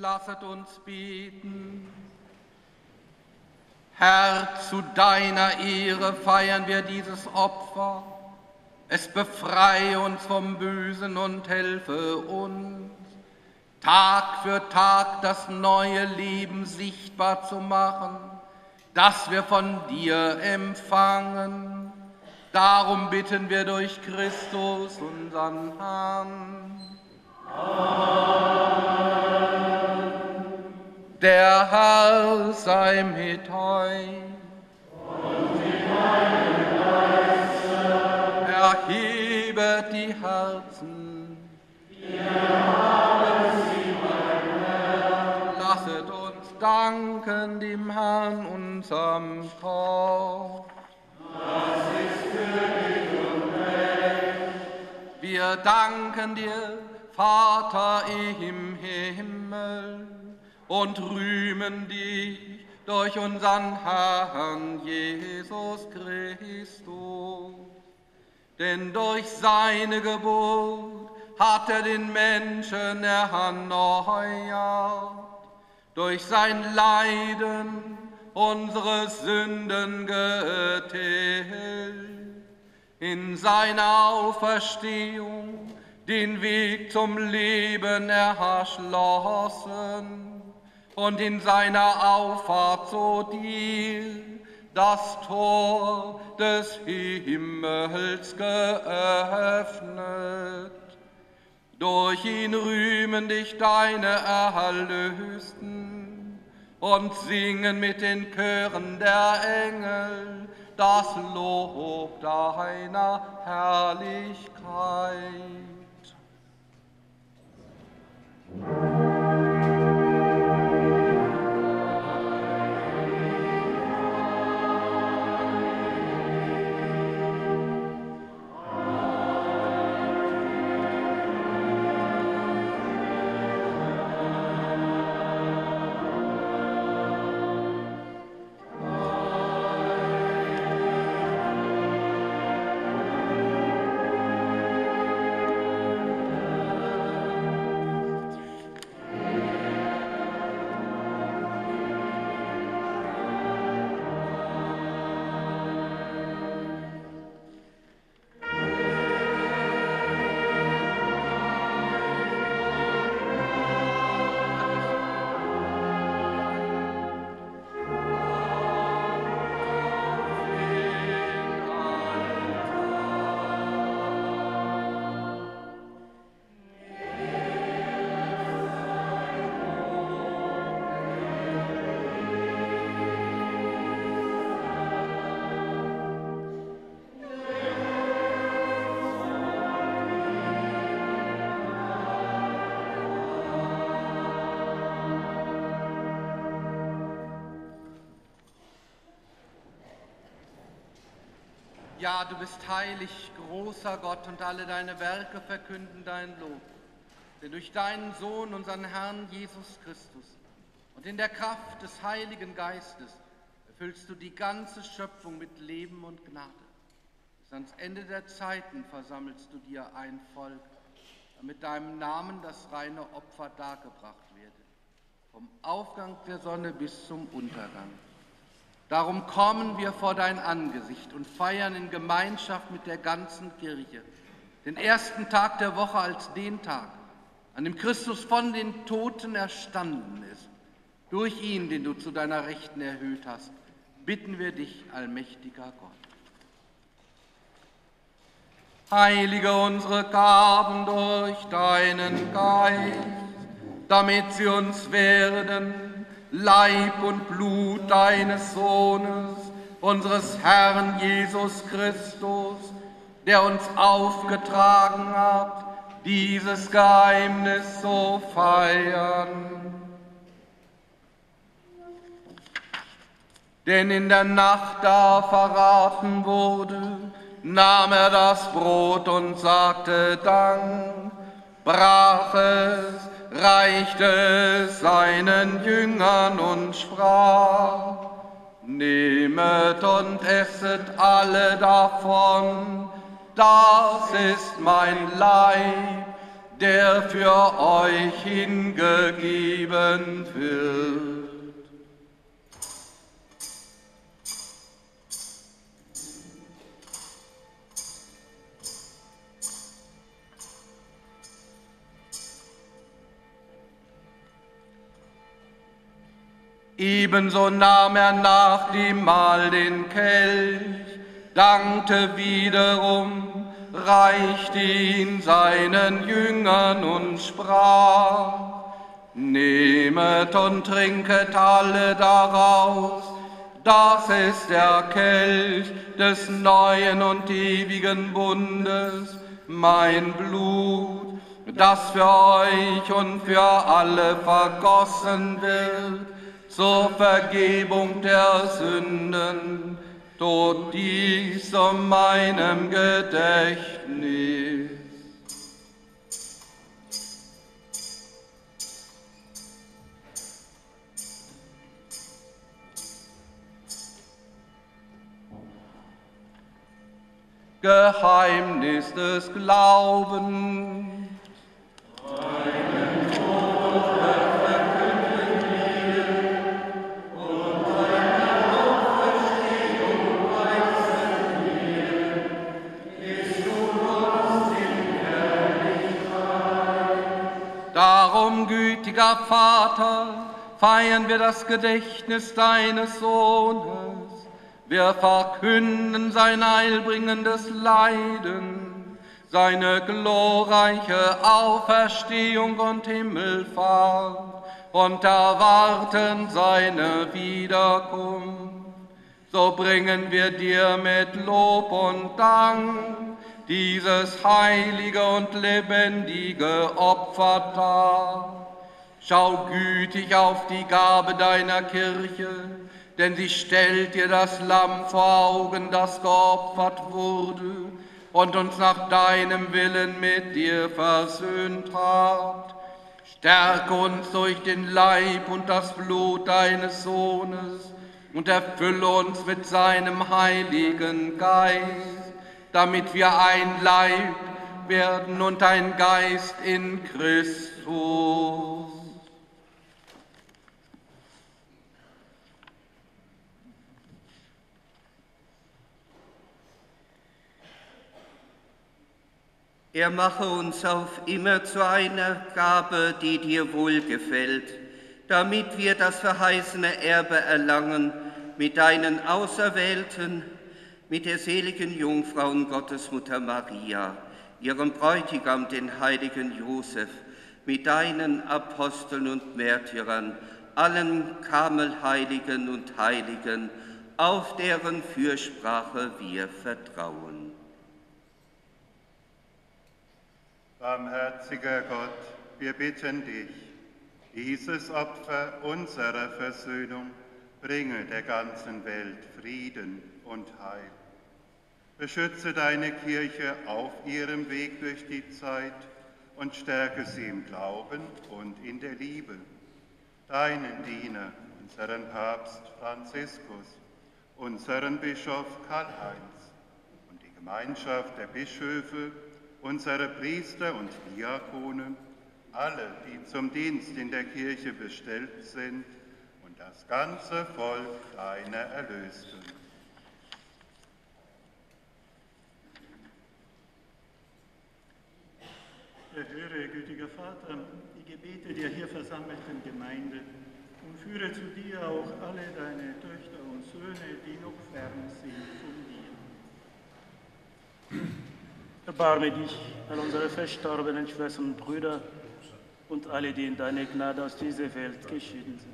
Lasset uns beten. Herr, zu deiner Ehre feiern wir dieses Opfer. Es befreie uns vom Bösen und helfe uns, Tag für Tag das neue Leben sichtbar zu machen, das wir von dir empfangen. Darum bitten wir durch Christus, unseren Herrn. Amen. Der Herr sei mit euch. Und mit. Erhebet die Herzen. Wir haben sie, Herr. Lasset uns danken dem Herrn, unserem Gott. Das ist König und Recht. Wir danken dir, Vater im Himmel und rühmen dich durch unseren Herrn Jesus Christus. Denn durch seine Geburt hat er den Menschen erneuert, durch sein Leiden unsere Sünden getilgt, in seiner Auferstehung den Weg zum Leben erschlossen und in seiner Auffahrt zu dir das Tor des Himmels geöffnet. Durch ihn rühmen dich deine Erlösten und singen mit den Chören der Engel das Lob deiner Herrlichkeit. Ja, du bist heilig, großer Gott, und alle deine Werke verkünden dein Lob. Denn durch deinen Sohn, unseren Herrn Jesus Christus, und in der Kraft des Heiligen Geistes erfüllst du die ganze Schöpfung mit Leben und Gnade. Bis ans Ende der Zeiten versammelst du dir ein Volk, damit deinem Namen das reine Opfer dargebracht werde, vom Aufgang der Sonne bis zum Untergang. Darum kommen wir vor dein Angesicht und feiern in Gemeinschaft mit der ganzen Kirche den ersten Tag der Woche als den Tag, an dem Christus von den Toten erstanden ist. Durch ihn, den du zu deiner Rechten erhöht hast, bitten wir dich, allmächtiger Gott. Heilige unsere Gaben durch deinen Geist, damit sie uns werden Leib und Blut deines Sohnes, unseres Herrn Jesus Christus, der uns aufgetragen hat, dieses Geheimnis so feiern. Denn in der Nacht, da verraten wurde, nahm er das Brot und sagte Dank, brach es, reichte seinen Jüngern und sprach, Nehmet und esset alle davon, das ist mein Leib, der für euch hingegeben wird. Ebenso nahm er nach dem Mahl den Kelch, dankte wiederum, reichte ihn seinen Jüngern und sprach, Nehmet und trinket alle daraus, das ist der Kelch des neuen und ewigen Bundes, mein Blut, das für euch und für alle vergossen wird zur Vergebung der Sünden, tut dies um meinem Gedächtnis. Geheimnis des Glaubens. Amen. Darum, gütiger Vater, feiern wir das Gedächtnis deines Sohnes. Wir verkünden sein heilbringendes Leiden, seine glorreiche Auferstehung und Himmelfahrt und erwarten seine Wiederkunft. So bringen wir dir mit Lob und Dank dieses heilige und lebendige Opfer dar. Schau gütig auf die Gabe deiner Kirche, denn sie stellt dir das Lamm vor Augen, das geopfert wurde und uns nach deinem Willen mit dir versöhnt hat. Stärke uns durch den Leib und das Blut deines Sohnes und erfülle uns mit seinem heiligen Geist damit wir ein Leib werden und ein Geist in Christus. Er mache uns auf immer zu einer Gabe, die dir wohlgefällt, damit wir das verheißene Erbe erlangen mit deinen Auserwählten, mit der seligen Jungfrau und Gottesmutter Maria, ihrem Bräutigam, den heiligen Josef, mit deinen Aposteln und Märtyrern, allen Kamelheiligen und Heiligen, auf deren Fürsprache wir vertrauen. Barmherziger Gott, wir bitten dich, dieses Opfer unserer Versöhnung bringe der ganzen Welt Frieden und Heil. Beschütze deine Kirche auf ihrem Weg durch die Zeit und stärke sie im Glauben und in der Liebe. Deinen Diener, unseren Papst Franziskus, unseren Bischof Karl-Heinz und die Gemeinschaft der Bischöfe, unsere Priester und Diakone, alle, die zum Dienst in der Kirche bestellt sind und das ganze Volk deiner Erlösten. Erhöre, gütiger Vater, die Gebete der hier versammelten Gemeinde und führe zu dir auch alle deine Töchter und Söhne, die noch fern sind von dir. Erbarme dich an unsere verstorbenen Schwestern und Brüder und alle, die in deine Gnade aus dieser Welt geschieden sind.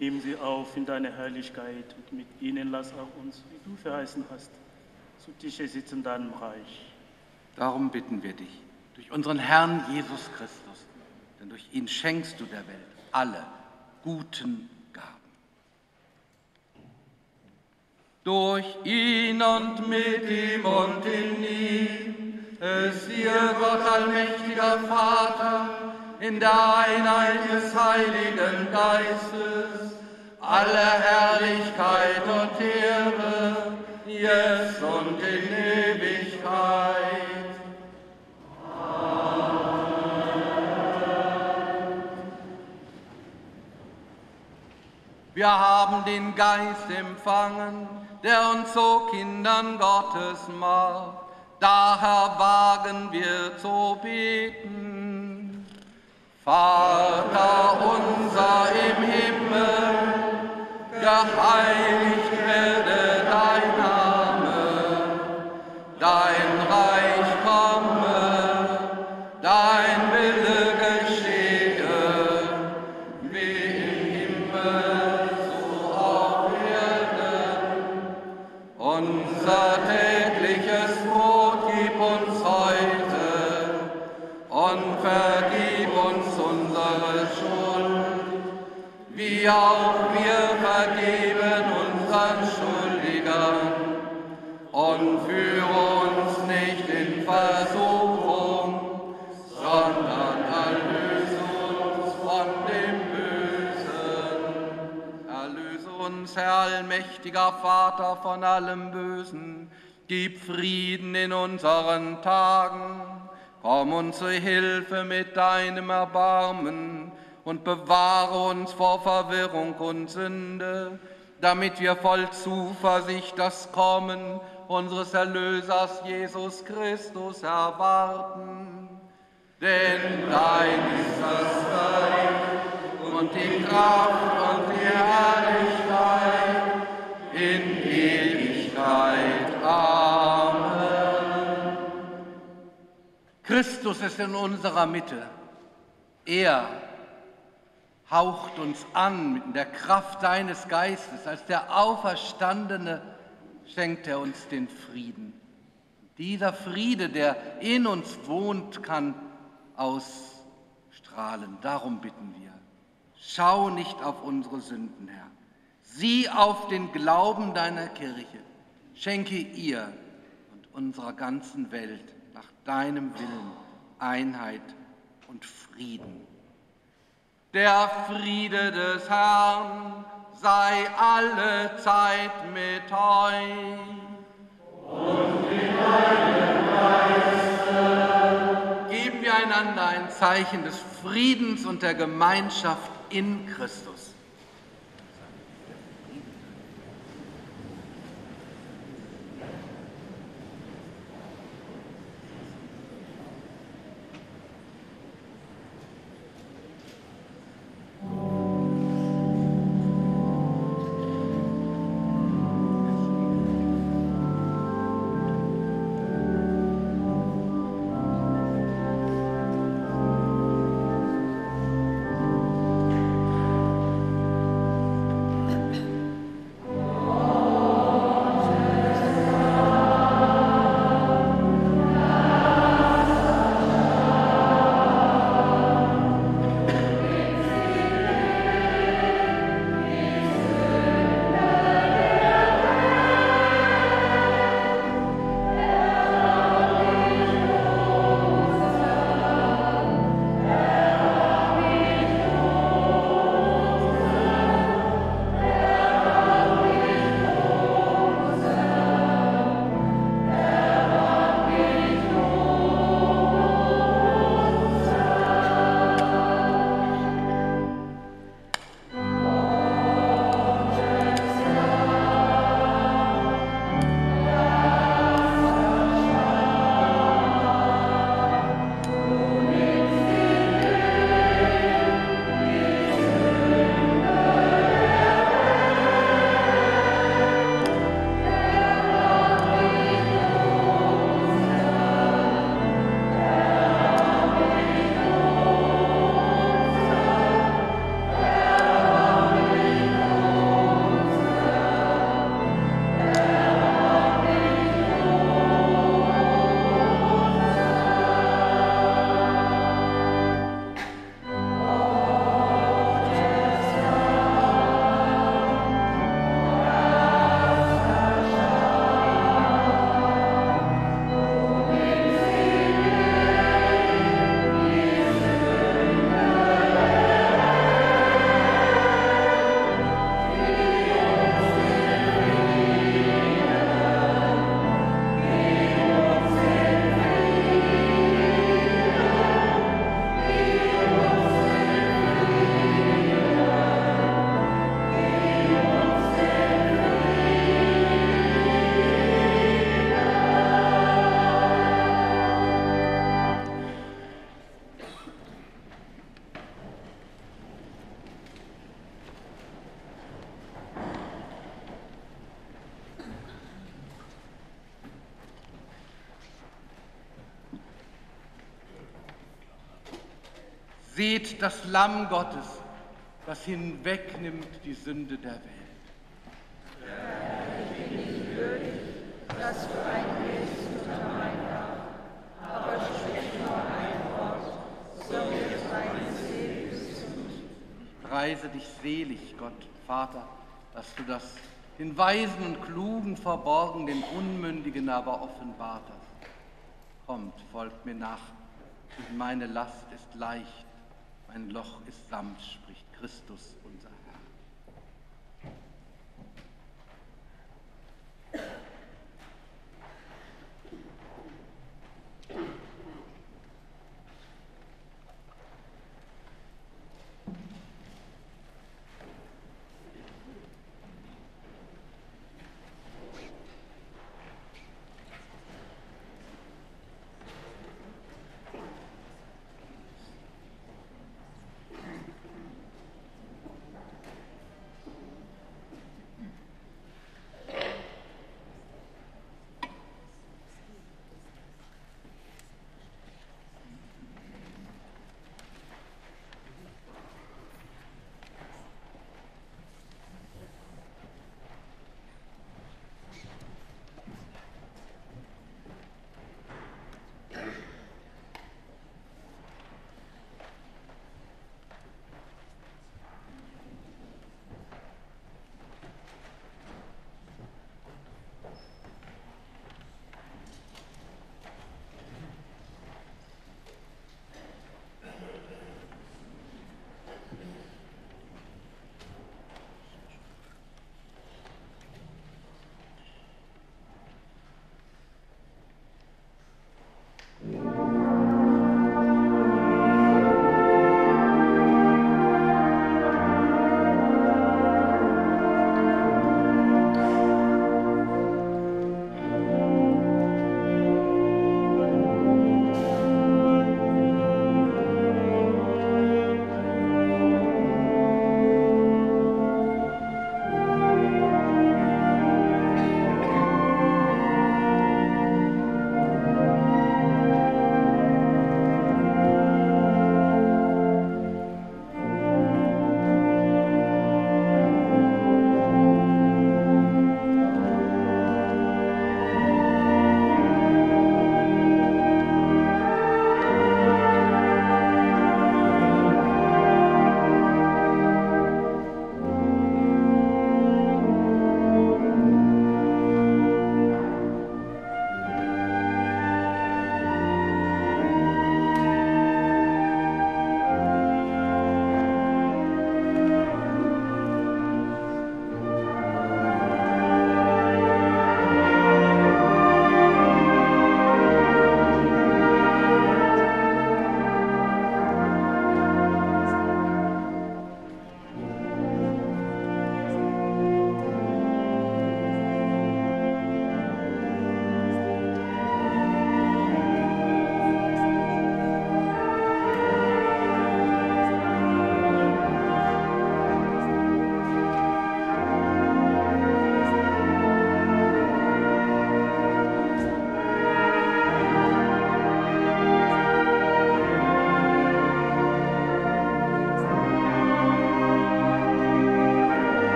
Nimm sie auf in deine Herrlichkeit und mit ihnen lass auch uns, wie du verheißen hast, zu Tische sitzen deinem Reich. Darum bitten wir dich, durch unseren Herrn Jesus Christus, denn durch ihn schenkst du der Welt alle guten Gaben. Durch ihn und mit ihm und in ihm ist dir Gott allmächtiger Vater, in der Einheit des Heiligen Geistes, alle Herrlichkeit und Ehre, jetzt und in Ewigkeit. Amen. Wir haben den Geist empfangen, der uns zu Kindern Gottes macht. Daher wagen wir zu beten. Vater unser im Himmel, geheiligt werde Tägliches Brot gib uns heute und vergib uns unsere Schuld, wie auch wir vergeben unseren Schuldigern. Und führe uns nicht in Versuchung, sondern erlöse uns von dem Bösen. Erlöse uns, Herr allmächtiger Vater, von allem Bösen. Gib Frieden in unseren Tagen. Komm uns zu Hilfe mit deinem Erbarmen und bewahre uns vor Verwirrung und Sünde, damit wir voll Zuversicht das Kommen unseres Erlösers Jesus Christus erwarten. Denn dein ist das Reich und die Kraft und die Herrlichkeit in Ewigkeit. Amen. Christus ist in unserer Mitte. Er haucht uns an mit der Kraft seines Geistes. Als der Auferstandene schenkt er uns den Frieden. Dieser Friede, der in uns wohnt, kann ausstrahlen. Darum bitten wir. Schau nicht auf unsere Sünden, Herr. Sieh auf den Glauben deiner Kirche. Schenke ihr und unserer ganzen Welt nach deinem Willen Einheit und Frieden. Der Friede des Herrn sei alle Zeit mit euch. Und mit deinem Geiste. Geben wir einander ein Zeichen des Friedens und der Gemeinschaft in Christus. Seht das Lamm Gottes, das hinwegnimmt die Sünde der Welt. Herr, ich bin nicht würdig, dass du eingehst unter mein Dach, aber sprich nur ein Wort, so wird meine Seele gesund. Preise dich selig, Gott, Vater, dass du das den Weisen und Klugen verborgen, den Unmündigen aber offenbart hast. Kommt, folgt mir nach, und meine Last ist leicht, mein Loch ist sanft, spricht Christus unser Herr.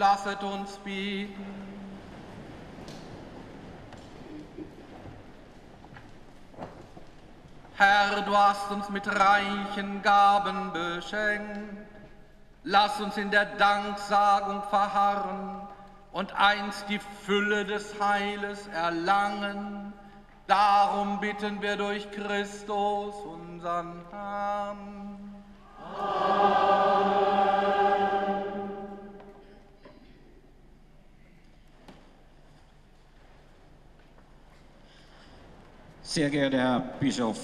Lasset uns beten. Herr, du hast uns mit reichen Gaben beschenkt. Lass uns in der Danksagung verharren und einst die Fülle des Heiles erlangen. Darum bitten wir durch Christus, unseren Herrn. Sehr geehrter Herr Bischof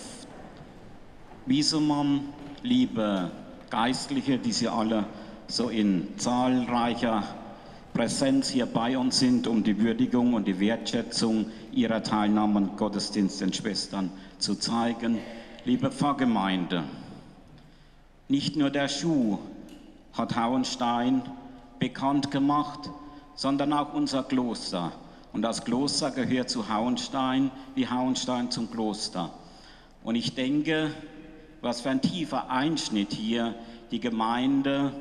Wiesemann, liebe Geistliche, die Sie alle so in zahlreicher Präsenz hier bei uns sind, um die Würdigung und die Wertschätzung Ihrer Teilnahme an Gottesdienst den Schwestern zu zeigen. Liebe Pfarrgemeinde, nicht nur der Schuh hat Hauenstein bekannt gemacht, sondern auch unser Kloster. Und das Kloster gehört zu Hauenstein, wie Hauenstein zum Kloster. Und ich denke, was für ein tiefer Einschnitt hier die Gemeinde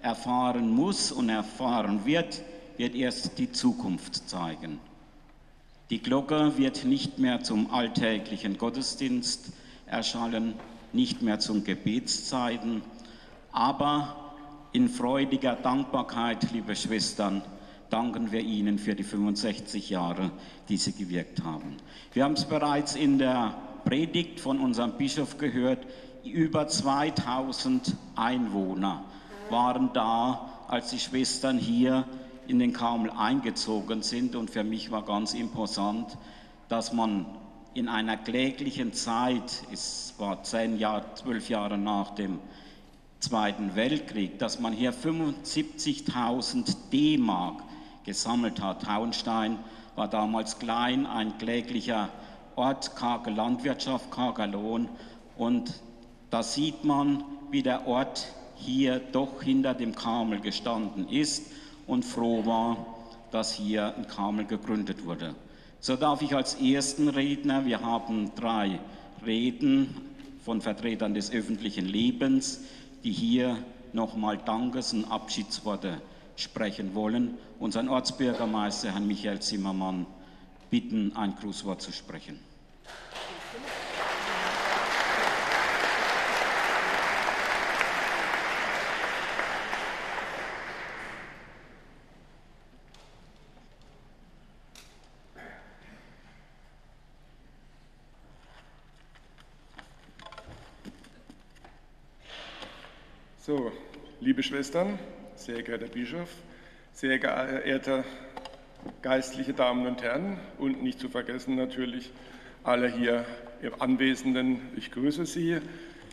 erfahren muss und erfahren wird, wird erst die Zukunft zeigen. Die Glocke wird nicht mehr zum alltäglichen Gottesdienst erschallen, nicht mehr zum Gebetszeiten, aber in freudiger Dankbarkeit, liebe Schwestern, danken wir Ihnen für die 65 Jahre, die Sie gewirkt haben. Wir haben es bereits in der Predigt von unserem Bischof gehört, über 2000 Einwohner waren da, als die Schwestern hier in den Karmel eingezogen sind. Und für mich war ganz imposant, dass man in einer kläglichen Zeit, es war zehn Jahre, zwölf Jahre nach dem Zweiten Weltkrieg, dass man hier 75.000 D-Mark gesammelt hat. Hauenstein war damals klein, ein kläglicher Ort, karge Landwirtschaft, karger Lohn. Und da sieht man, wie der Ort hier doch hinter dem Karmel gestanden ist und froh war, dass hier ein Karmel gegründet wurde. So darf ich als ersten Redner, wir haben drei Reden von Vertretern des öffentlichen Lebens, die hier nochmal Dankes- und Abschiedsworte sprechen wollen, unseren Ortsbürgermeister, Herrn Michael Zimmermann, bitten, ein Grußwort zu sprechen. So, liebe Schwestern, sehr geehrter Bischof, sehr geehrte geistliche Damen und Herren und nicht zu vergessen natürlich alle hier Anwesenden. Ich grüße Sie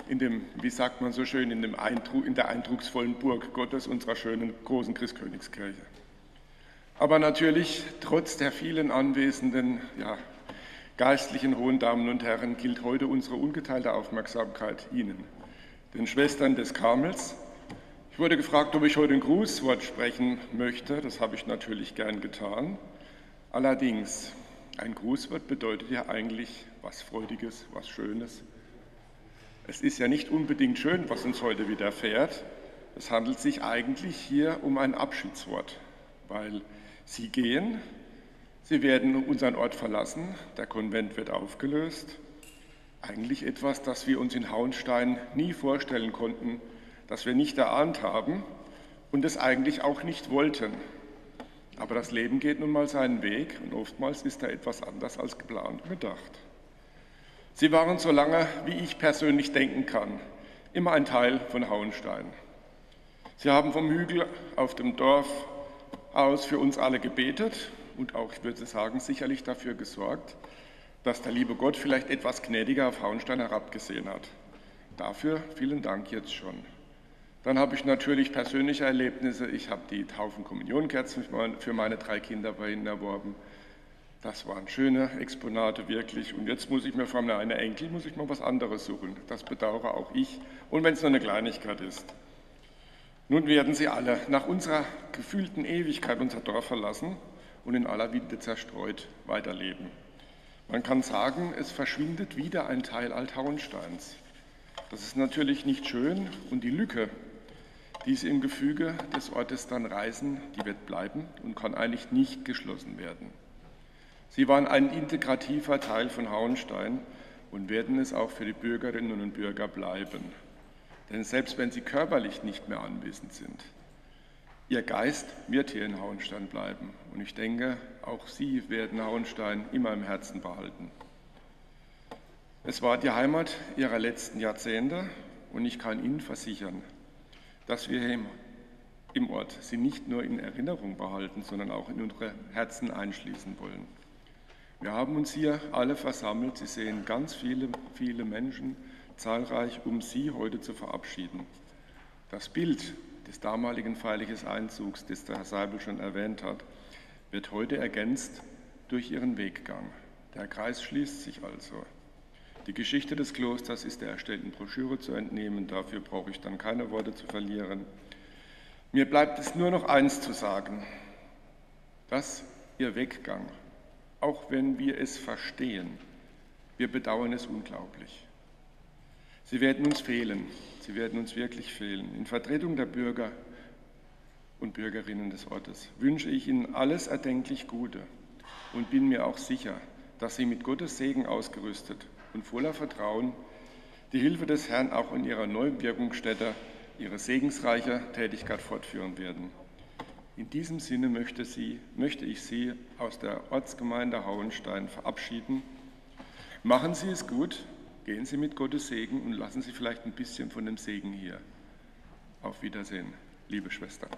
in dem, wie sagt man so schön, in, dem Eindruck, in der eindrucksvollen Burg Gottes unserer schönen großen Christkönigskirche. Aber natürlich, trotz der vielen anwesenden ja, geistlichen hohen Damen und Herren, gilt heute unsere ungeteilte Aufmerksamkeit Ihnen, den Schwestern des Karmels, ich wurde gefragt, ob ich heute ein Grußwort sprechen möchte. Das habe ich natürlich gern getan. Allerdings, ein Grußwort bedeutet ja eigentlich was Freudiges, was Schönes. Es ist ja nicht unbedingt schön, was uns heute widerfährt. Es handelt sich eigentlich hier um ein Abschiedswort, weil Sie gehen, Sie werden unseren Ort verlassen, der Konvent wird aufgelöst. Eigentlich etwas, das wir uns in Hauenstein nie vorstellen konnten, das wir nicht erahnt haben und es eigentlich auch nicht wollten. Aber das Leben geht nun mal seinen Weg und oftmals ist er etwas anders als geplant und gedacht. Sie waren so lange, wie ich persönlich denken kann, immer ein Teil von Hauenstein. Sie haben vom Hügel auf dem Dorf aus für uns alle gebetet und auch, ich würde sagen, sicherlich dafür gesorgt, dass der liebe Gott vielleicht etwas gnädiger auf Hauenstein herabgesehen hat. Dafür vielen Dank jetzt schon. Dann habe ich natürlich persönliche Erlebnisse. Ich habe die Taufen-Kommunionkerzen für meine drei Kinder bei Ihnen erworben. Das waren schöne Exponate, wirklich. Und jetzt muss ich mir von einer Enkel muss ich mal was anderes suchen. Das bedauere auch ich. Und wenn es nur eine Kleinigkeit ist. Nun werden Sie alle nach unserer gefühlten Ewigkeit unser Dorf verlassen und in aller Winde zerstreut weiterleben. Man kann sagen, es verschwindet wieder ein Teil Althauensteins. Das ist natürlich nicht schön und die Lücke, Diese im Gefüge des Ortes dann reisen, die wird bleiben und kann eigentlich nicht geschlossen werden. Sie waren ein integrativer Teil von Hauenstein und werden es auch für die Bürgerinnen und Bürger bleiben. Denn selbst wenn sie körperlich nicht mehr anwesend sind, ihr Geist wird hier in Hauenstein bleiben. Und ich denke, auch Sie werden Hauenstein immer im Herzen behalten. Es war die Heimat Ihrer letzten Jahrzehnte und ich kann Ihnen versichern, dass wir im Ort Sie nicht nur in Erinnerung behalten, sondern auch in unsere Herzen einschließen wollen. Wir haben uns hier alle versammelt. Sie sehen ganz viele, viele Menschen, zahlreich, um Sie heute zu verabschieden. Das Bild des damaligen feierlichen Einzugs, das der Herr Seibel schon erwähnt hat, wird heute ergänzt durch Ihren Weggang. Der Kreis schließt sich also. Die Geschichte des Klosters ist der erstellten Broschüre zu entnehmen. Dafür brauche ich dann keine Worte zu verlieren. Mir bleibt es nur noch eins zu sagen, dass Ihr Weggang auch wenn wir es verstehen. Wir bedauern es unglaublich. Sie werden uns fehlen, sie werden uns wirklich fehlen. In Vertretung der Bürger und Bürgerinnen des Ortes wünsche ich Ihnen alles erdenklich Gute und bin mir auch sicher, dass Sie mit Gottes Segen ausgerüstet und voller Vertrauen die Hilfe des Herrn auch in Ihrer neuen Wirkungsstätte, Ihre segensreiche Tätigkeit fortführen werden. In diesem Sinne möchte, Sie, möchte ich Sie aus der Ortsgemeinde Hauenstein verabschieden. Machen Sie es gut, gehen Sie mit Gottes Segen und lassen Sie vielleicht ein bisschen von dem Segen hier. Auf Wiedersehen, liebe Schwestern.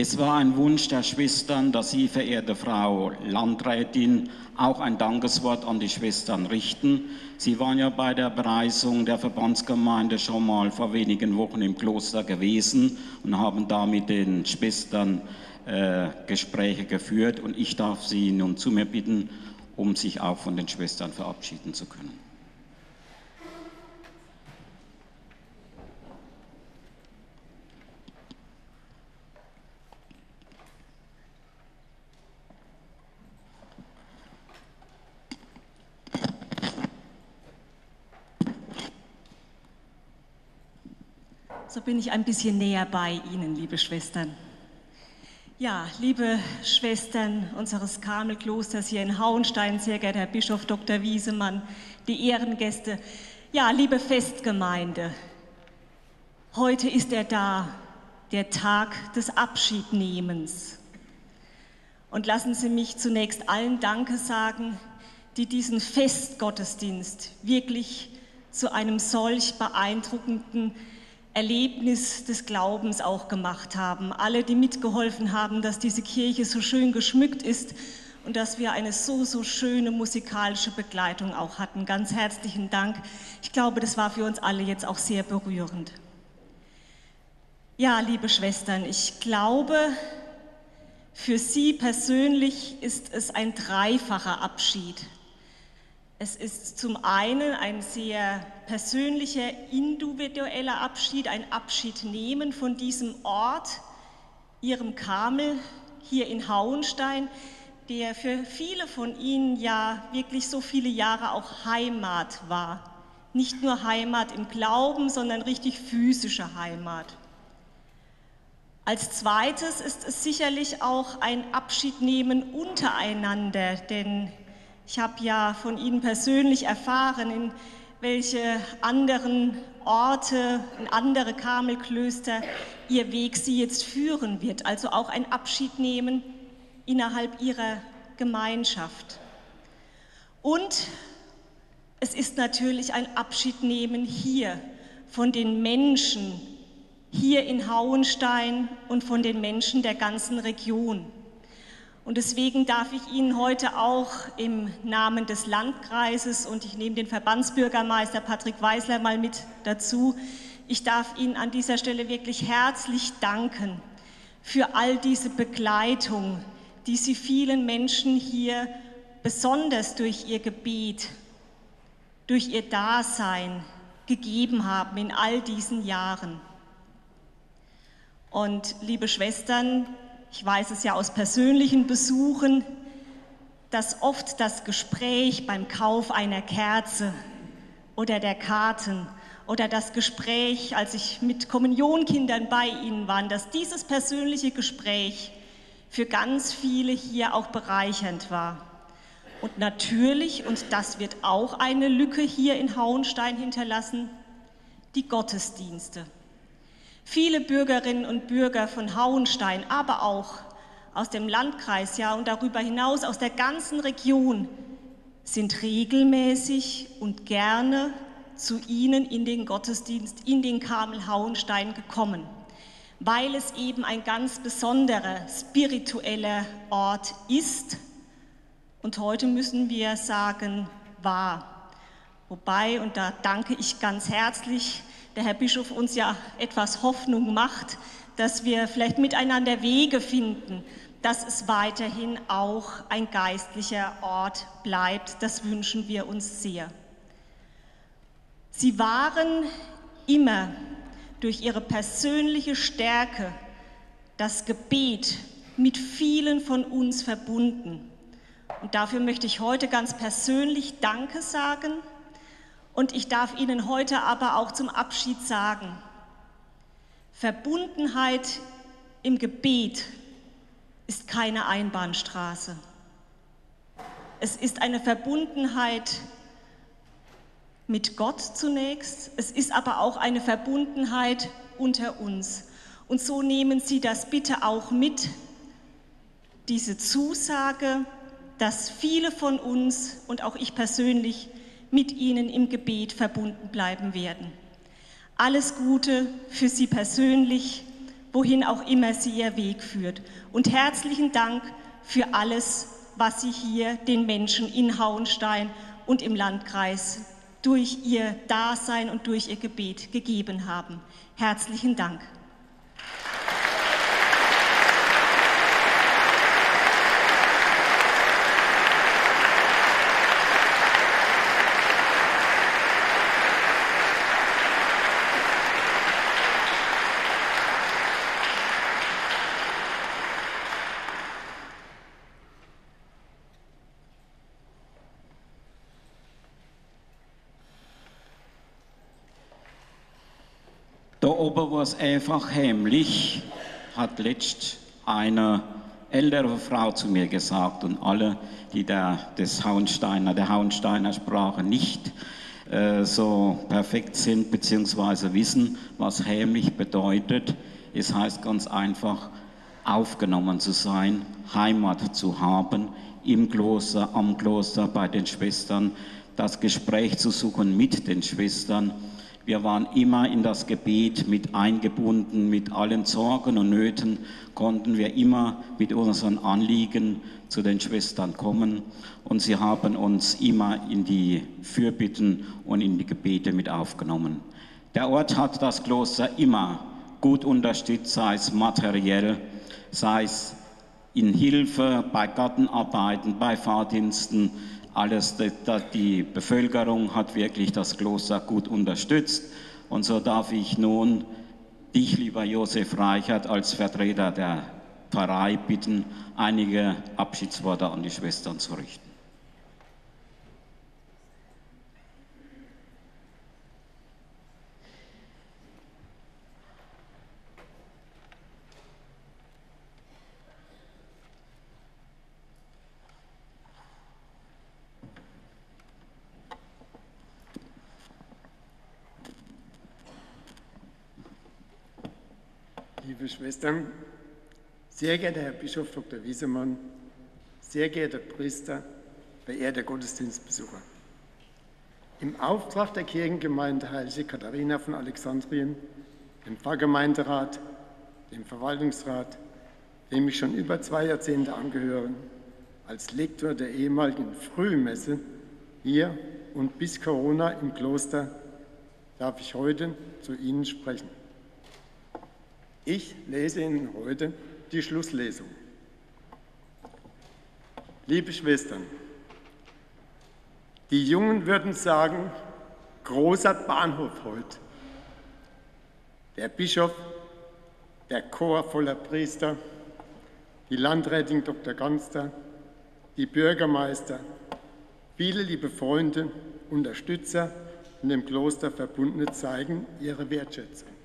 Es war ein Wunsch der Schwestern, dass Sie, verehrte Frau Landrätin, auch ein Dankeswort an die Schwestern richten. Sie waren ja bei der Bereisung der Verbandsgemeinde schon mal vor wenigen Wochen im Kloster gewesen und haben da mit den Schwestern äh, Gespräche geführt. Und ich darf Sie nun zu mir bitten, um sich auch von den Schwestern verabschieden zu können. So bin ich ein bisschen näher bei Ihnen, liebe Schwestern. Ja, liebe Schwestern unseres Karmelklosters hier in Hauenstein, sehr geehrter Herr Bischof Dr. Wiesemann, die Ehrengäste, ja, liebe Festgemeinde, heute ist er da, der Tag des Abschiednehmens. Und lassen Sie mich zunächst allen Danke sagen, die diesen Festgottesdienst wirklich zu einem solch beeindruckenden Erlebnis des Glaubens auch gemacht haben. Alle, die mitgeholfen haben, dass diese Kirche so schön geschmückt ist und dass wir eine so, so schöne musikalische Begleitung auch hatten. Ganz herzlichen Dank. Ich glaube, das war für uns alle jetzt auch sehr berührend. Ja, liebe Schwestern, ich glaube, für Sie persönlich ist es ein dreifacher Abschied. Es ist zum einen ein sehr persönlicher, individueller Abschied, ein Abschied nehmen von diesem Ort, Ihrem Kamel hier in Hauenstein, der für viele von Ihnen ja wirklich so viele Jahre auch Heimat war. Nicht nur Heimat im Glauben, sondern richtig physische Heimat. Als zweites ist es sicherlich auch ein Abschiednehmen untereinander, denn ich habe ja von Ihnen persönlich erfahren, in welche anderen Orte, in andere Karmelklöster Ihr Weg Sie jetzt führen wird. Also auch ein Abschied nehmen innerhalb Ihrer Gemeinschaft. Und es ist natürlich ein Abschied nehmen hier von den Menschen hier in Hauenstein und von den Menschen der ganzen Region. Und deswegen darf ich Ihnen heute auch im Namen des Landkreises und ich nehme den Verbandsbürgermeister Patrick Weisler mal mit dazu, ich darf Ihnen an dieser Stelle wirklich herzlich danken für all diese Begleitung, die Sie vielen Menschen hier besonders durch Ihr Gebet, durch Ihr Dasein gegeben haben in all diesen Jahren. Und liebe Schwestern, ich weiß es ja aus persönlichen Besuchen, dass oft das Gespräch beim Kauf einer Kerze oder der Karten oder das Gespräch, als ich mit Kommunionkindern bei ihnen war, dass dieses persönliche Gespräch für ganz viele hier auch bereichernd war. Und natürlich, und das wird auch eine Lücke hier in Hauenstein hinterlassen, die Gottesdienste. Viele Bürgerinnen und Bürger von Hauenstein, aber auch aus dem Landkreis ja und darüber hinaus aus der ganzen Region sind regelmäßig und gerne zu Ihnen in den Gottesdienst in den Kamel Hauenstein gekommen, weil es eben ein ganz besonderer spiritueller Ort ist und heute müssen wir sagen war. Wobei, und da danke ich ganz herzlich, der Herr Bischof uns ja etwas Hoffnung macht, dass wir vielleicht miteinander Wege finden, dass es weiterhin auch ein geistlicher Ort bleibt. Das wünschen wir uns sehr. Sie waren immer durch ihre persönliche Stärke, das Gebet mit vielen von uns verbunden. Und dafür möchte ich heute ganz persönlich Danke sagen. Und ich darf Ihnen heute aber auch zum Abschied sagen, Verbundenheit im Gebet ist keine Einbahnstraße. Es ist eine Verbundenheit mit Gott zunächst, es ist aber auch eine Verbundenheit unter uns. Und so nehmen Sie das bitte auch mit, diese Zusage, dass viele von uns und auch ich persönlich mit Ihnen im Gebet verbunden bleiben werden. Alles Gute für Sie persönlich wohin auch immer sie ihr Weg führt. Und herzlichen Dank für alles, was Sie hier den Menschen in Hauenstein und im Landkreis durch Ihr Dasein und durch Ihr Gebet gegeben haben. Herzlichen Dank. Da oben war einfach heimlich, hat letzt eine ältere Frau zu mir gesagt und alle, die der, des Hauensteiner, der Hauensteiner Sprache nicht äh, so perfekt sind bzw. wissen, was heimlich bedeutet. Es heißt ganz einfach, aufgenommen zu sein, Heimat zu haben, im Kloster, am Kloster, bei den Schwestern, das Gespräch zu suchen mit den Schwestern wir waren immer in das Gebet mit eingebunden, mit allen Sorgen und Nöten konnten wir immer mit unseren Anliegen zu den Schwestern kommen und sie haben uns immer in die Fürbitten und in die Gebete mit aufgenommen. Der Ort hat das Kloster immer gut unterstützt, sei es materiell, sei es in Hilfe bei Gartenarbeiten, bei Fahrdiensten, alles, die Bevölkerung hat wirklich das Kloster gut unterstützt. Und so darf ich nun dich, lieber Josef Reichert, als Vertreter der Pfarrei bitten, einige Abschiedsworte an die Schwestern zu richten. Liebe Schwestern, sehr geehrter Herr Bischof Dr. Wiesemann, sehr geehrter Priester, verehrter Gottesdienstbesucher. Im Auftrag der Kirchengemeinde Heilige Katharina von Alexandrien, dem Pfarrgemeinderat, dem Verwaltungsrat, dem ich schon über zwei Jahrzehnte angehöre, als Lektor der ehemaligen Frühmesse hier und bis Corona im Kloster, darf ich heute zu Ihnen sprechen. Ich lese Ihnen heute die Schlusslesung. Liebe Schwestern, die Jungen würden sagen, großer Bahnhof heute. Der Bischof der Chor voller Priester, die Landrätin Dr. Ganster, die Bürgermeister, viele liebe Freunde, Unterstützer und dem Kloster Verbundene zeigen ihre Wertschätzung.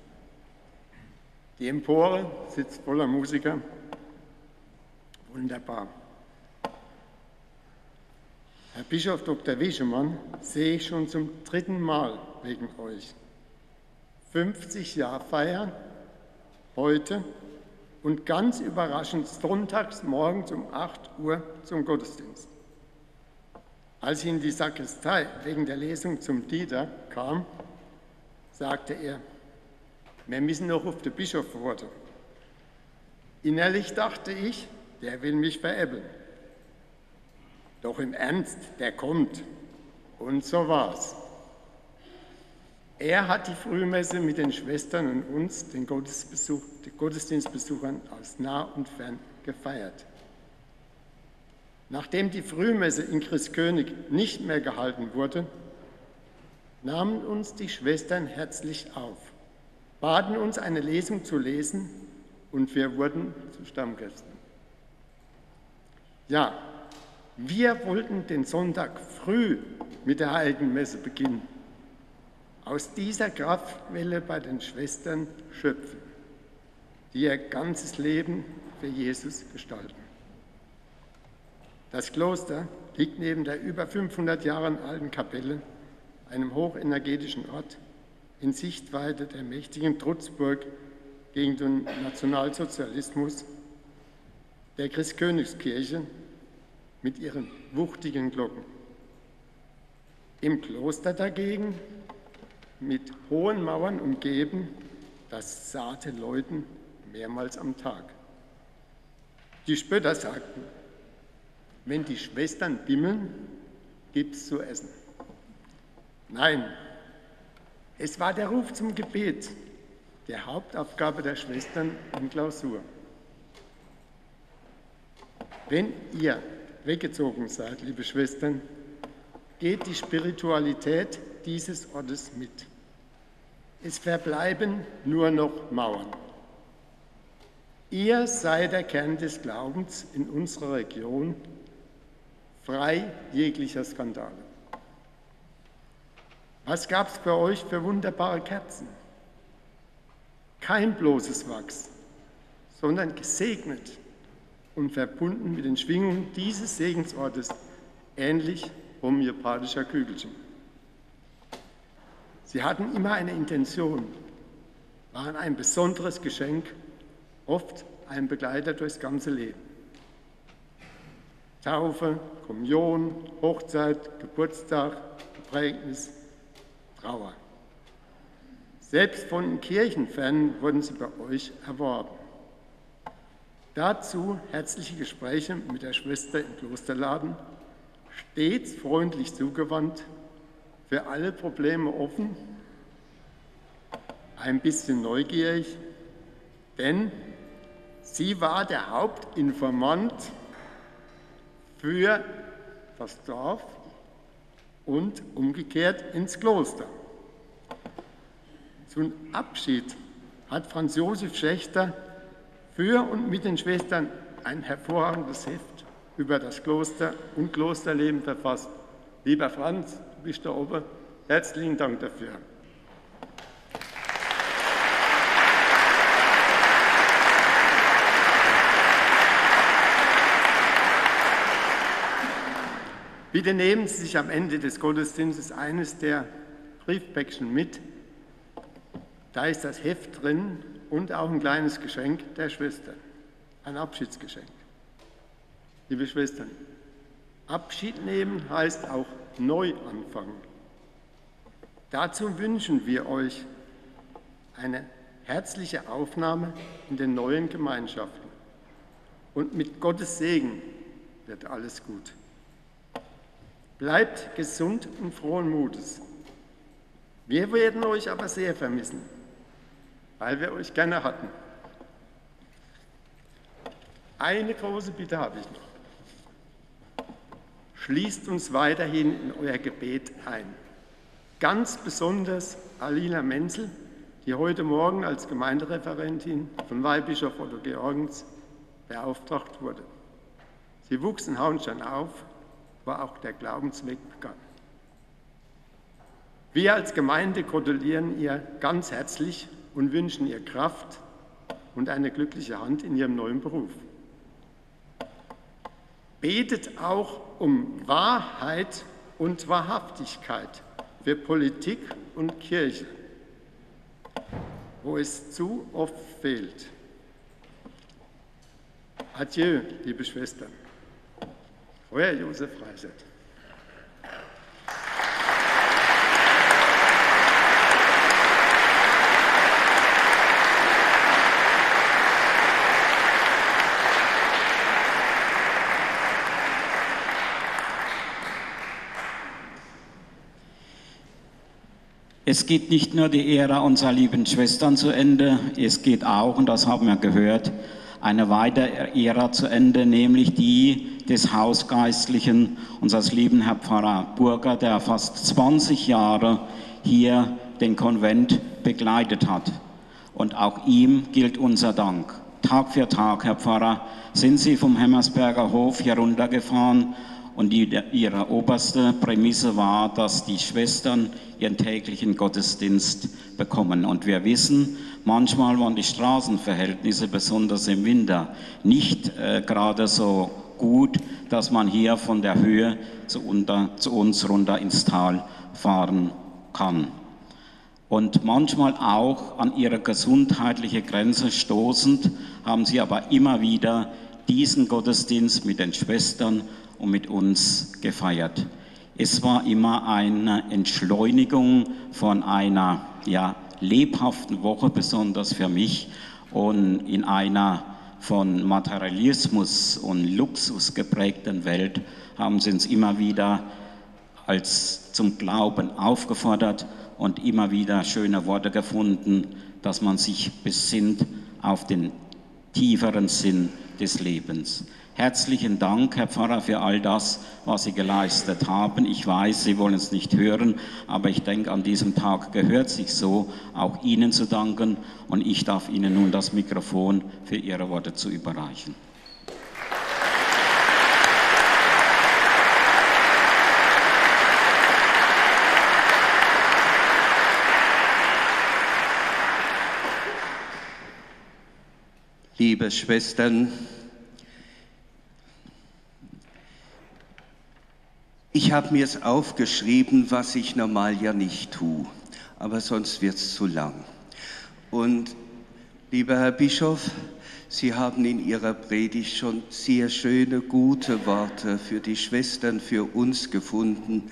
Die Empore sitzt voller Musiker. Wunderbar. Herr Bischof Dr. Wischemann sehe ich schon zum dritten Mal wegen euch. 50 Jahre feiern heute und ganz überraschend sonntags morgens um 8 Uhr zum Gottesdienst. Als ich in die Sakristei wegen der Lesung zum Dieter kam, sagte er, wir müssen noch auf den Bischof warten. Innerlich dachte ich, der will mich veräppeln. Doch im Ernst, der kommt. Und so war's. Er hat die Frühmesse mit den Schwestern und uns, den, Gottesbesuch, den Gottesdienstbesuchern aus nah und fern, gefeiert. Nachdem die Frühmesse in Christkönig nicht mehr gehalten wurde, nahmen uns die Schwestern herzlich auf baten uns, eine Lesung zu lesen und wir wurden zu Stammgästen. Ja, wir wollten den Sonntag früh mit der Heiligen Messe beginnen. Aus dieser Kraftquelle bei den Schwestern schöpfen, die ihr ganzes Leben für Jesus gestalten. Das Kloster liegt neben der über 500 Jahre alten Kapelle, einem hochenergetischen Ort, in Sichtweite der mächtigen Trutzburg gegen den Nationalsozialismus, der Christkönigskirche mit ihren wuchtigen Glocken. Im Kloster dagegen, mit hohen Mauern umgeben, das zarte Läuten mehrmals am Tag. Die Spötter sagten, wenn die Schwestern bimmeln, gibt's zu essen. Nein, es war der Ruf zum Gebet, der Hauptaufgabe der Schwestern in Klausur. Wenn ihr weggezogen seid, liebe Schwestern, geht die Spiritualität dieses Ortes mit. Es verbleiben nur noch Mauern. Ihr seid der Kern des Glaubens in unserer Region, frei jeglicher Skandale. Was gab es für euch für wunderbare Kerzen? Kein bloßes Wachs, sondern gesegnet und verbunden mit den Schwingungen dieses Segensortes, ähnlich homöopathischer Kügelchen. Sie hatten immer eine Intention, waren ein besonderes Geschenk, oft ein Begleiter durchs ganze Leben. Taufe, Kommunion, Hochzeit, Geburtstag, Begräbnis, Trauer. Selbst von Kirchenfernen wurden sie bei euch erworben. Dazu herzliche Gespräche mit der Schwester im Klosterladen, stets freundlich zugewandt, für alle Probleme offen, ein bisschen neugierig, denn sie war der Hauptinformant für das Dorf und umgekehrt ins Kloster. Zum Abschied hat Franz Josef Schächter für und mit den Schwestern ein hervorragendes Heft über das Kloster und Klosterleben verfasst. Lieber Franz, du bist da oben. Herzlichen Dank dafür. Bitte nehmen Sie sich am Ende des Gottesdienstes eines der Briefpäckchen mit. Da ist das Heft drin und auch ein kleines Geschenk der Schwester, ein Abschiedsgeschenk. Liebe Schwestern, Abschied nehmen heißt auch neu anfangen. Dazu wünschen wir euch eine herzliche Aufnahme in den neuen Gemeinschaften. Und mit Gottes Segen wird alles gut. Bleibt gesund und frohen Mutes. Wir werden euch aber sehr vermissen, weil wir euch gerne hatten. Eine große Bitte habe ich noch. Schließt uns weiterhin in euer Gebet ein. Ganz besonders Alina Menzel, die heute Morgen als Gemeindereferentin von Weihbischof Otto Georgens beauftragt wurde. Sie wuchs in Hauenstein auf, wo auch der Glaubensweg begann. Wir als Gemeinde gratulieren ihr ganz herzlich und wünschen ihr Kraft und eine glückliche Hand in ihrem neuen Beruf. Betet auch um Wahrheit und Wahrhaftigkeit für Politik und Kirche, wo es zu oft fehlt. Adieu, liebe Schwestern. Euer Josef Reiset. Es geht nicht nur die Ära unserer lieben Schwestern zu Ende, es geht auch, und das haben wir gehört, eine weitere Ära zu Ende, nämlich die des Hausgeistlichen, unseres lieben Herr Pfarrer Burger, der fast 20 Jahre hier den Konvent begleitet hat. Und auch ihm gilt unser Dank. Tag für Tag, Herr Pfarrer, sind Sie vom Hemmersberger Hof hier runtergefahren und ihre oberste Prämisse war, dass die Schwestern ihren täglichen Gottesdienst bekommen. Und wir wissen, manchmal waren die Straßenverhältnisse, besonders im Winter, nicht äh, gerade so gut, dass man hier von der Höhe zu, unter, zu uns runter ins Tal fahren kann. Und manchmal auch an ihre gesundheitliche Grenze stoßend, haben sie aber immer wieder diesen Gottesdienst mit den Schwestern und mit uns gefeiert. Es war immer eine Entschleunigung von einer ja, lebhaften Woche, besonders für mich, und in einer von Materialismus und Luxus geprägten Welt haben sie uns immer wieder als zum Glauben aufgefordert und immer wieder schöne Worte gefunden, dass man sich besinnt auf den tieferen Sinn des Lebens. Herzlichen Dank, Herr Pfarrer, für all das, was Sie geleistet haben. Ich weiß, Sie wollen es nicht hören, aber ich denke, an diesem Tag gehört sich so, auch Ihnen zu danken. Und ich darf Ihnen nun das Mikrofon für Ihre Worte zu überreichen. Liebe Schwestern, Ich habe mir es aufgeschrieben, was ich normal ja nicht tue, aber sonst wird es zu lang. Und lieber Herr Bischof, Sie haben in Ihrer Predigt schon sehr schöne, gute Worte für die Schwestern, für uns gefunden,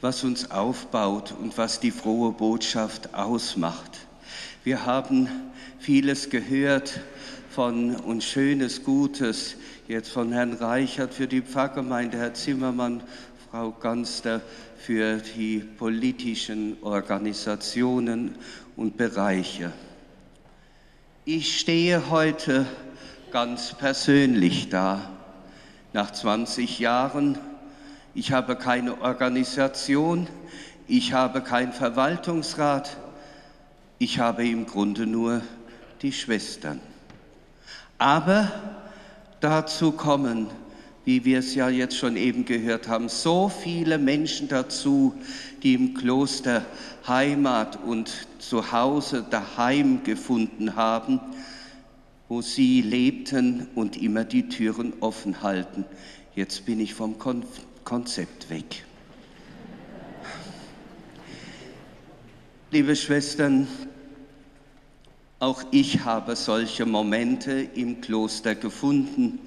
was uns aufbaut und was die frohe Botschaft ausmacht. Wir haben vieles gehört von uns Schönes, Gutes, jetzt von Herrn Reichert für die Pfarrgemeinde, Herr Zimmermann Frau Ganster für die politischen Organisationen und Bereiche. Ich stehe heute ganz persönlich da. Nach 20 Jahren, ich habe keine Organisation, ich habe keinen Verwaltungsrat, ich habe im Grunde nur die Schwestern. Aber dazu kommen wie wir es ja jetzt schon eben gehört haben, so viele Menschen dazu, die im Kloster Heimat und Zuhause daheim gefunden haben, wo sie lebten und immer die Türen offen halten. Jetzt bin ich vom Kon Konzept weg. Liebe Schwestern, auch ich habe solche Momente im Kloster gefunden,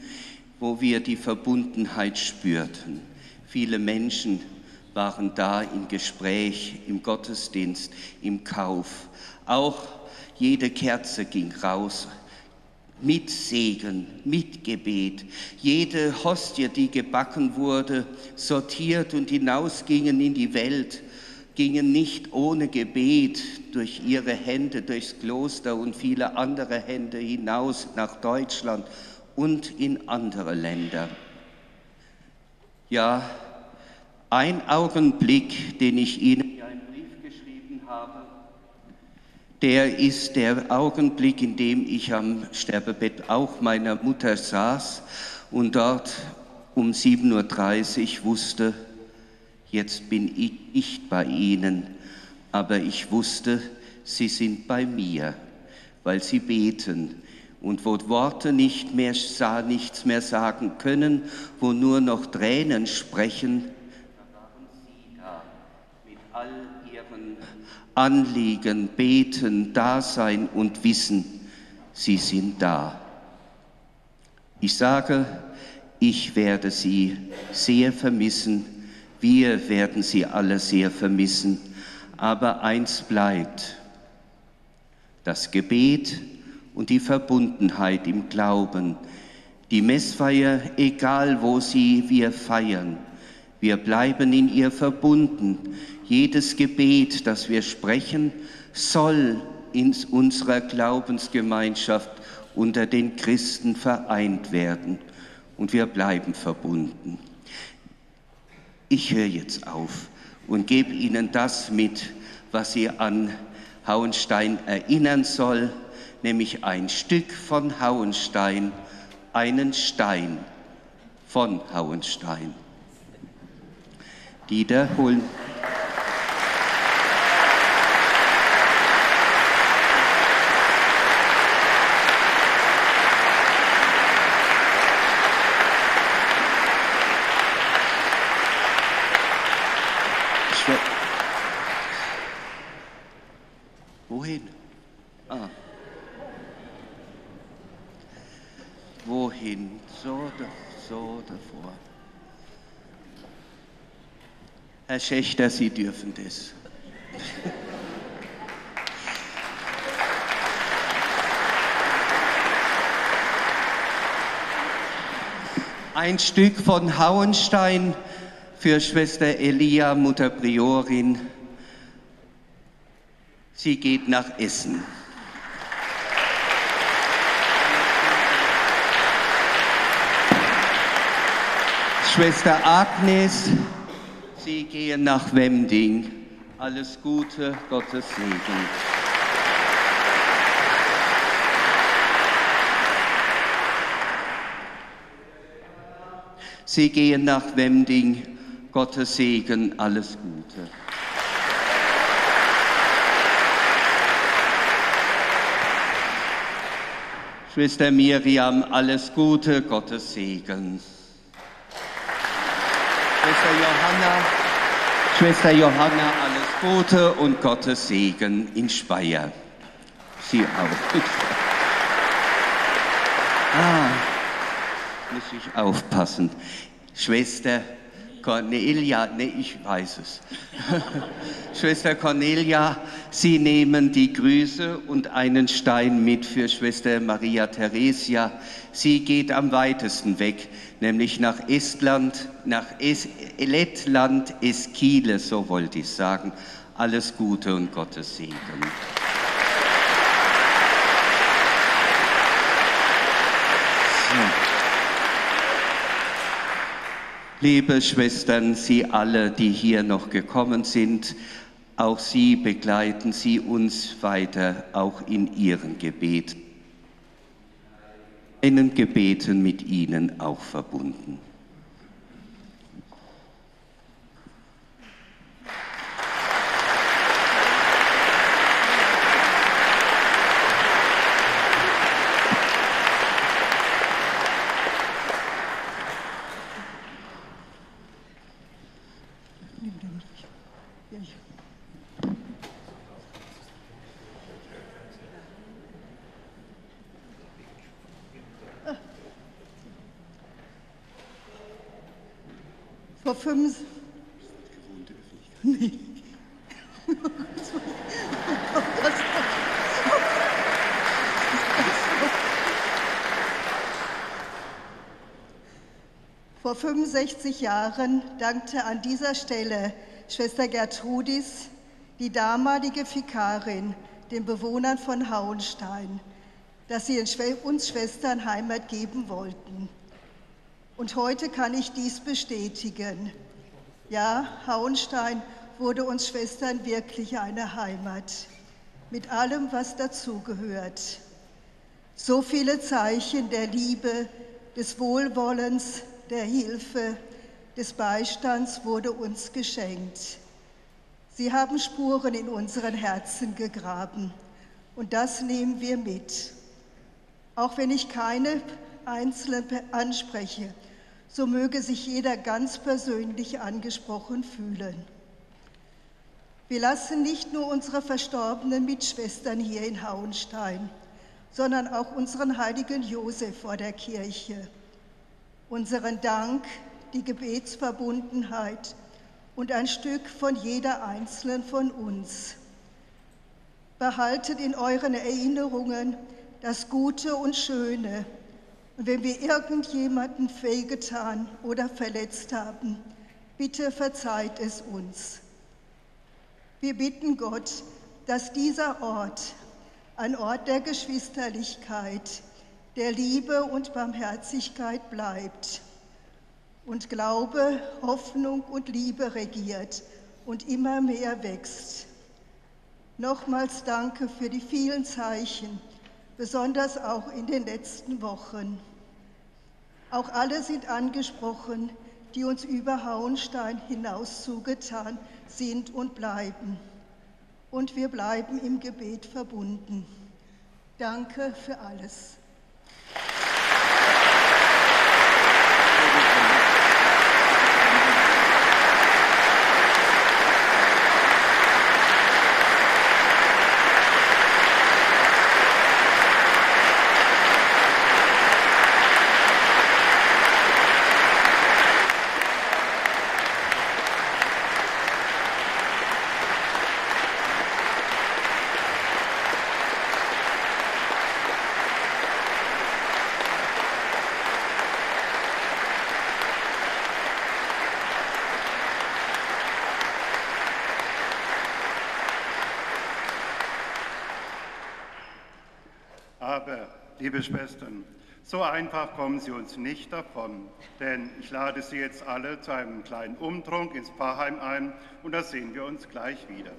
wo wir die Verbundenheit spürten. Viele Menschen waren da im Gespräch, im Gottesdienst, im Kauf. Auch jede Kerze ging raus mit Segen, mit Gebet. Jede Hostie, die gebacken wurde, sortiert und hinausgingen in die Welt, gingen nicht ohne Gebet durch ihre Hände, durchs Kloster und viele andere Hände hinaus nach Deutschland und in andere Länder. Ja, ein Augenblick, den ich Ihnen in einen Brief geschrieben habe, der ist der Augenblick, in dem ich am Sterbebett auch meiner Mutter saß und dort um 7.30 Uhr wusste, jetzt bin ich bei Ihnen, aber ich wusste, Sie sind bei mir, weil Sie beten und wo Worte nicht mehr nichts mehr sagen können, wo nur noch Tränen sprechen, da waren Sie da mit all Ihren Anliegen, Beten, Dasein und Wissen, Sie sind da. Ich sage, ich werde Sie sehr vermissen, wir werden Sie alle sehr vermissen, aber eins bleibt, das Gebet und die Verbundenheit im Glauben, die Messfeier, egal wo sie wir feiern, wir bleiben in ihr verbunden. Jedes Gebet, das wir sprechen, soll in unserer Glaubensgemeinschaft unter den Christen vereint werden und wir bleiben verbunden. Ich höre jetzt auf und gebe Ihnen das mit, was Sie an Hauenstein erinnern soll, nämlich ein Stück von Hauenstein, einen Stein von Hauenstein. Dieter holen. Wohin? Ah. Wohin? So, so davor. Herr Schächter, Sie dürfen das. Ein Stück von Hauenstein für Schwester Elia, Mutter Priorin. Sie geht nach Essen. Schwester Agnes, Sie gehen nach Wemding. Alles Gute, Gottes Segen. Sie gehen nach Wemding. Gottes Segen, alles Gute. Schwester Miriam, alles Gute, Gottes Segen. Schwester Johanna, Schwester Johanna, alles Gute und Gottes Segen in Speyer. Sie auch. Ah, muss ich aufpassen. Schwester Cornelia, nee, ich weiß es. Schwester Cornelia, Sie nehmen die Grüße und einen Stein mit für Schwester Maria Theresia. Sie geht am weitesten weg, nämlich nach Estland, nach es Lettland, Eskile, so wollte ich sagen. Alles Gute und Gottes Segen. Liebe Schwestern, Sie alle, die hier noch gekommen sind, auch Sie begleiten Sie uns weiter, auch in Ihren Gebeten. In Gebeten mit Ihnen auch verbunden. Vor fünf... Nee. Vor 65 Jahren dankte an dieser Stelle Schwester Gertrudis, die damalige Vikarin, den Bewohnern von Hauenstein, dass sie uns Schwestern Heimat geben wollten. Und heute kann ich dies bestätigen. Ja, Hauenstein wurde uns Schwestern wirklich eine Heimat. mit allem, was dazugehört. So viele Zeichen der Liebe, des Wohlwollens, der Hilfe, des Beistands wurde uns geschenkt. Sie haben Spuren in unseren Herzen gegraben und das nehmen wir mit. Auch wenn ich keine einzelnen anspreche, so möge sich jeder ganz persönlich angesprochen fühlen. Wir lassen nicht nur unsere verstorbenen Mitschwestern hier in Hauenstein, sondern auch unseren heiligen Josef vor der Kirche. Unseren Dank, die Gebetsverbundenheit und ein Stück von jeder einzelnen von uns. Behaltet in euren Erinnerungen das Gute und Schöne. Und wenn wir irgendjemanden fehlgetan oder verletzt haben, bitte verzeiht es uns. Wir bitten Gott, dass dieser Ort ein Ort der Geschwisterlichkeit, der Liebe und Barmherzigkeit bleibt und Glaube, Hoffnung und Liebe regiert und immer mehr wächst. Nochmals danke für die vielen Zeichen, besonders auch in den letzten Wochen. Auch alle sind angesprochen, die uns über Hauenstein hinaus zugetan sind und bleiben. Und wir bleiben im Gebet verbunden. Danke für alles. Liebe Schwestern, so einfach kommen Sie uns nicht davon, denn ich lade Sie jetzt alle zu einem kleinen Umtrunk ins Pfarrheim ein und da sehen wir uns gleich wieder.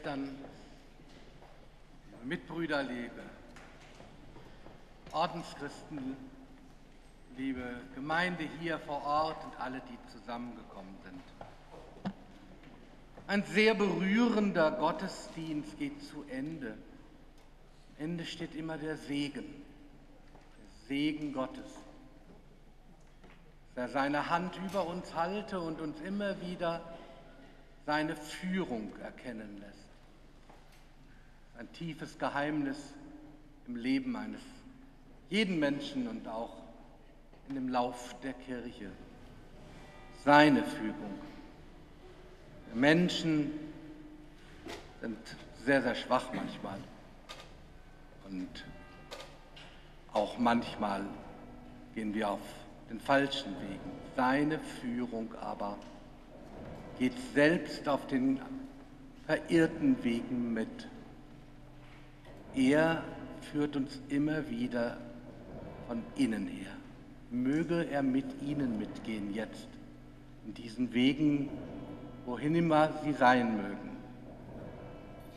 Schwestern, Mitbrüderliebe, Ordenschristen, liebe Gemeinde hier vor Ort und alle, die zusammengekommen sind. Ein sehr berührender Gottesdienst geht zu Ende. Am Ende steht immer der Segen, der Segen Gottes. Dass er seine Hand über uns halte und uns immer wieder seine Führung erkennen lässt. Ein tiefes Geheimnis im Leben eines jeden Menschen und auch in dem Lauf der Kirche. Seine Fügung. Wir Menschen sind sehr, sehr schwach manchmal und auch manchmal gehen wir auf den falschen Wegen. Seine Führung aber geht selbst auf den verirrten Wegen mit. Er führt uns immer wieder von innen her. Möge er mit ihnen mitgehen jetzt, in diesen Wegen, wohin immer sie sein mögen.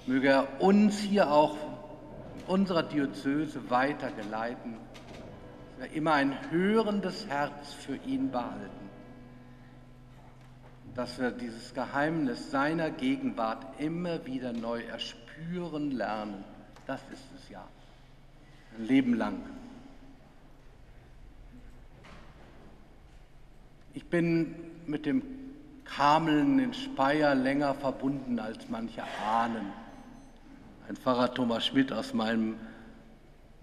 Möge er uns hier auch in unserer Diözese weitergeleiten, dass wir immer ein hörendes Herz für ihn behalten dass wir dieses Geheimnis seiner Gegenwart immer wieder neu erspüren lernen. Das ist es ja. Ein Leben lang. Ich bin mit dem Kameln in Speyer länger verbunden als manche ahnen. Ein Pfarrer Thomas Schmidt aus meinem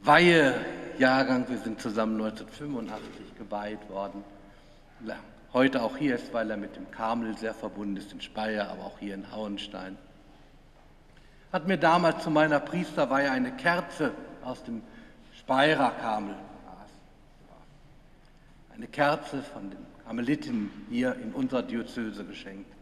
Weihejahrgang, wir sind zusammen 1985 geweiht worden heute auch hier ist, weil er mit dem Karmel sehr verbunden ist in Speyer, aber auch hier in Hauenstein. Hat mir damals zu meiner Priesterweihe eine Kerze aus dem Speyerer Karmel, eine Kerze von dem Karmeliten hier in unserer Diözese geschenkt.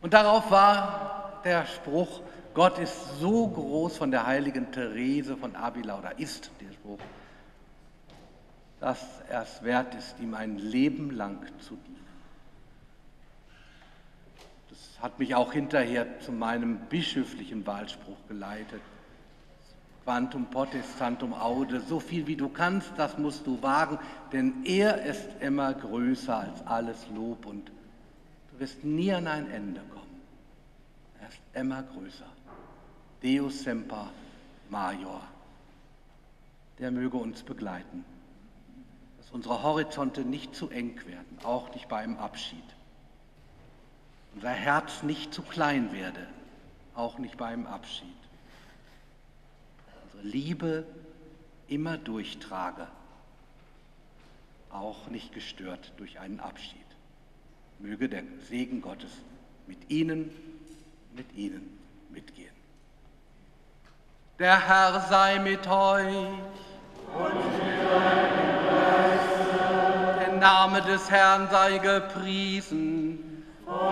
Und darauf war der Spruch, Gott ist so groß von der heiligen Therese von Avila, oder ist der Spruch, dass er es wert ist, ihm ein Leben lang zu dienen. Das hat mich auch hinterher zu meinem bischöflichen Wahlspruch geleitet. Quantum potestantem aude, so viel wie du kannst, das musst du wagen, denn er ist immer größer als alles Lob und du wirst nie an ein Ende kommen. Er ist immer größer. Deus semper major. Der möge uns begleiten, dass unsere Horizonte nicht zu eng werden, auch nicht beim Abschied. Unser Herz nicht zu klein werde, auch nicht beim Abschied Liebe immer durchtrage, auch nicht gestört durch einen Abschied. Möge der Segen Gottes mit Ihnen, mit Ihnen mitgehen. Der Herr sei mit euch. Und mit Der Name des Herrn sei gepriesen. Unsere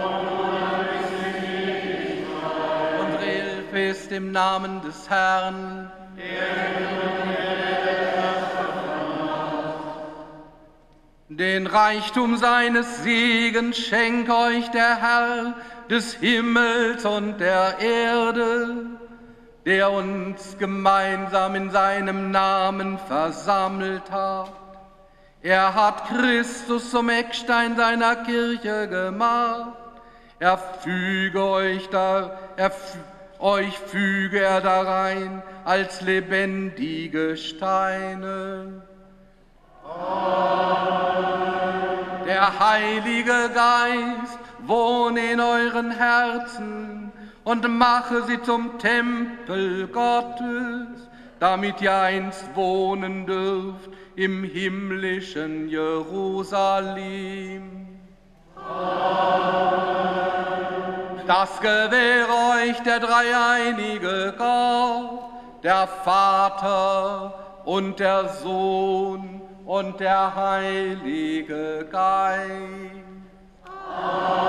Hilfe ist im Namen des Herrn den Reichtum seines Segens schenkt euch der Herr des Himmels und der Erde, der uns gemeinsam in seinem Namen versammelt hat. Er hat Christus zum Eckstein seiner Kirche gemacht. Er füge euch da, er euch füge er darein als lebendige Steine. Der Heilige Geist wohne in euren Herzen und mache sie zum Tempel Gottes, damit ihr einst wohnen dürft im himmlischen Jerusalem. Amen. Das gewähre euch der dreieinige Gott, der Vater und der Sohn und der Heilige Geist. Amen.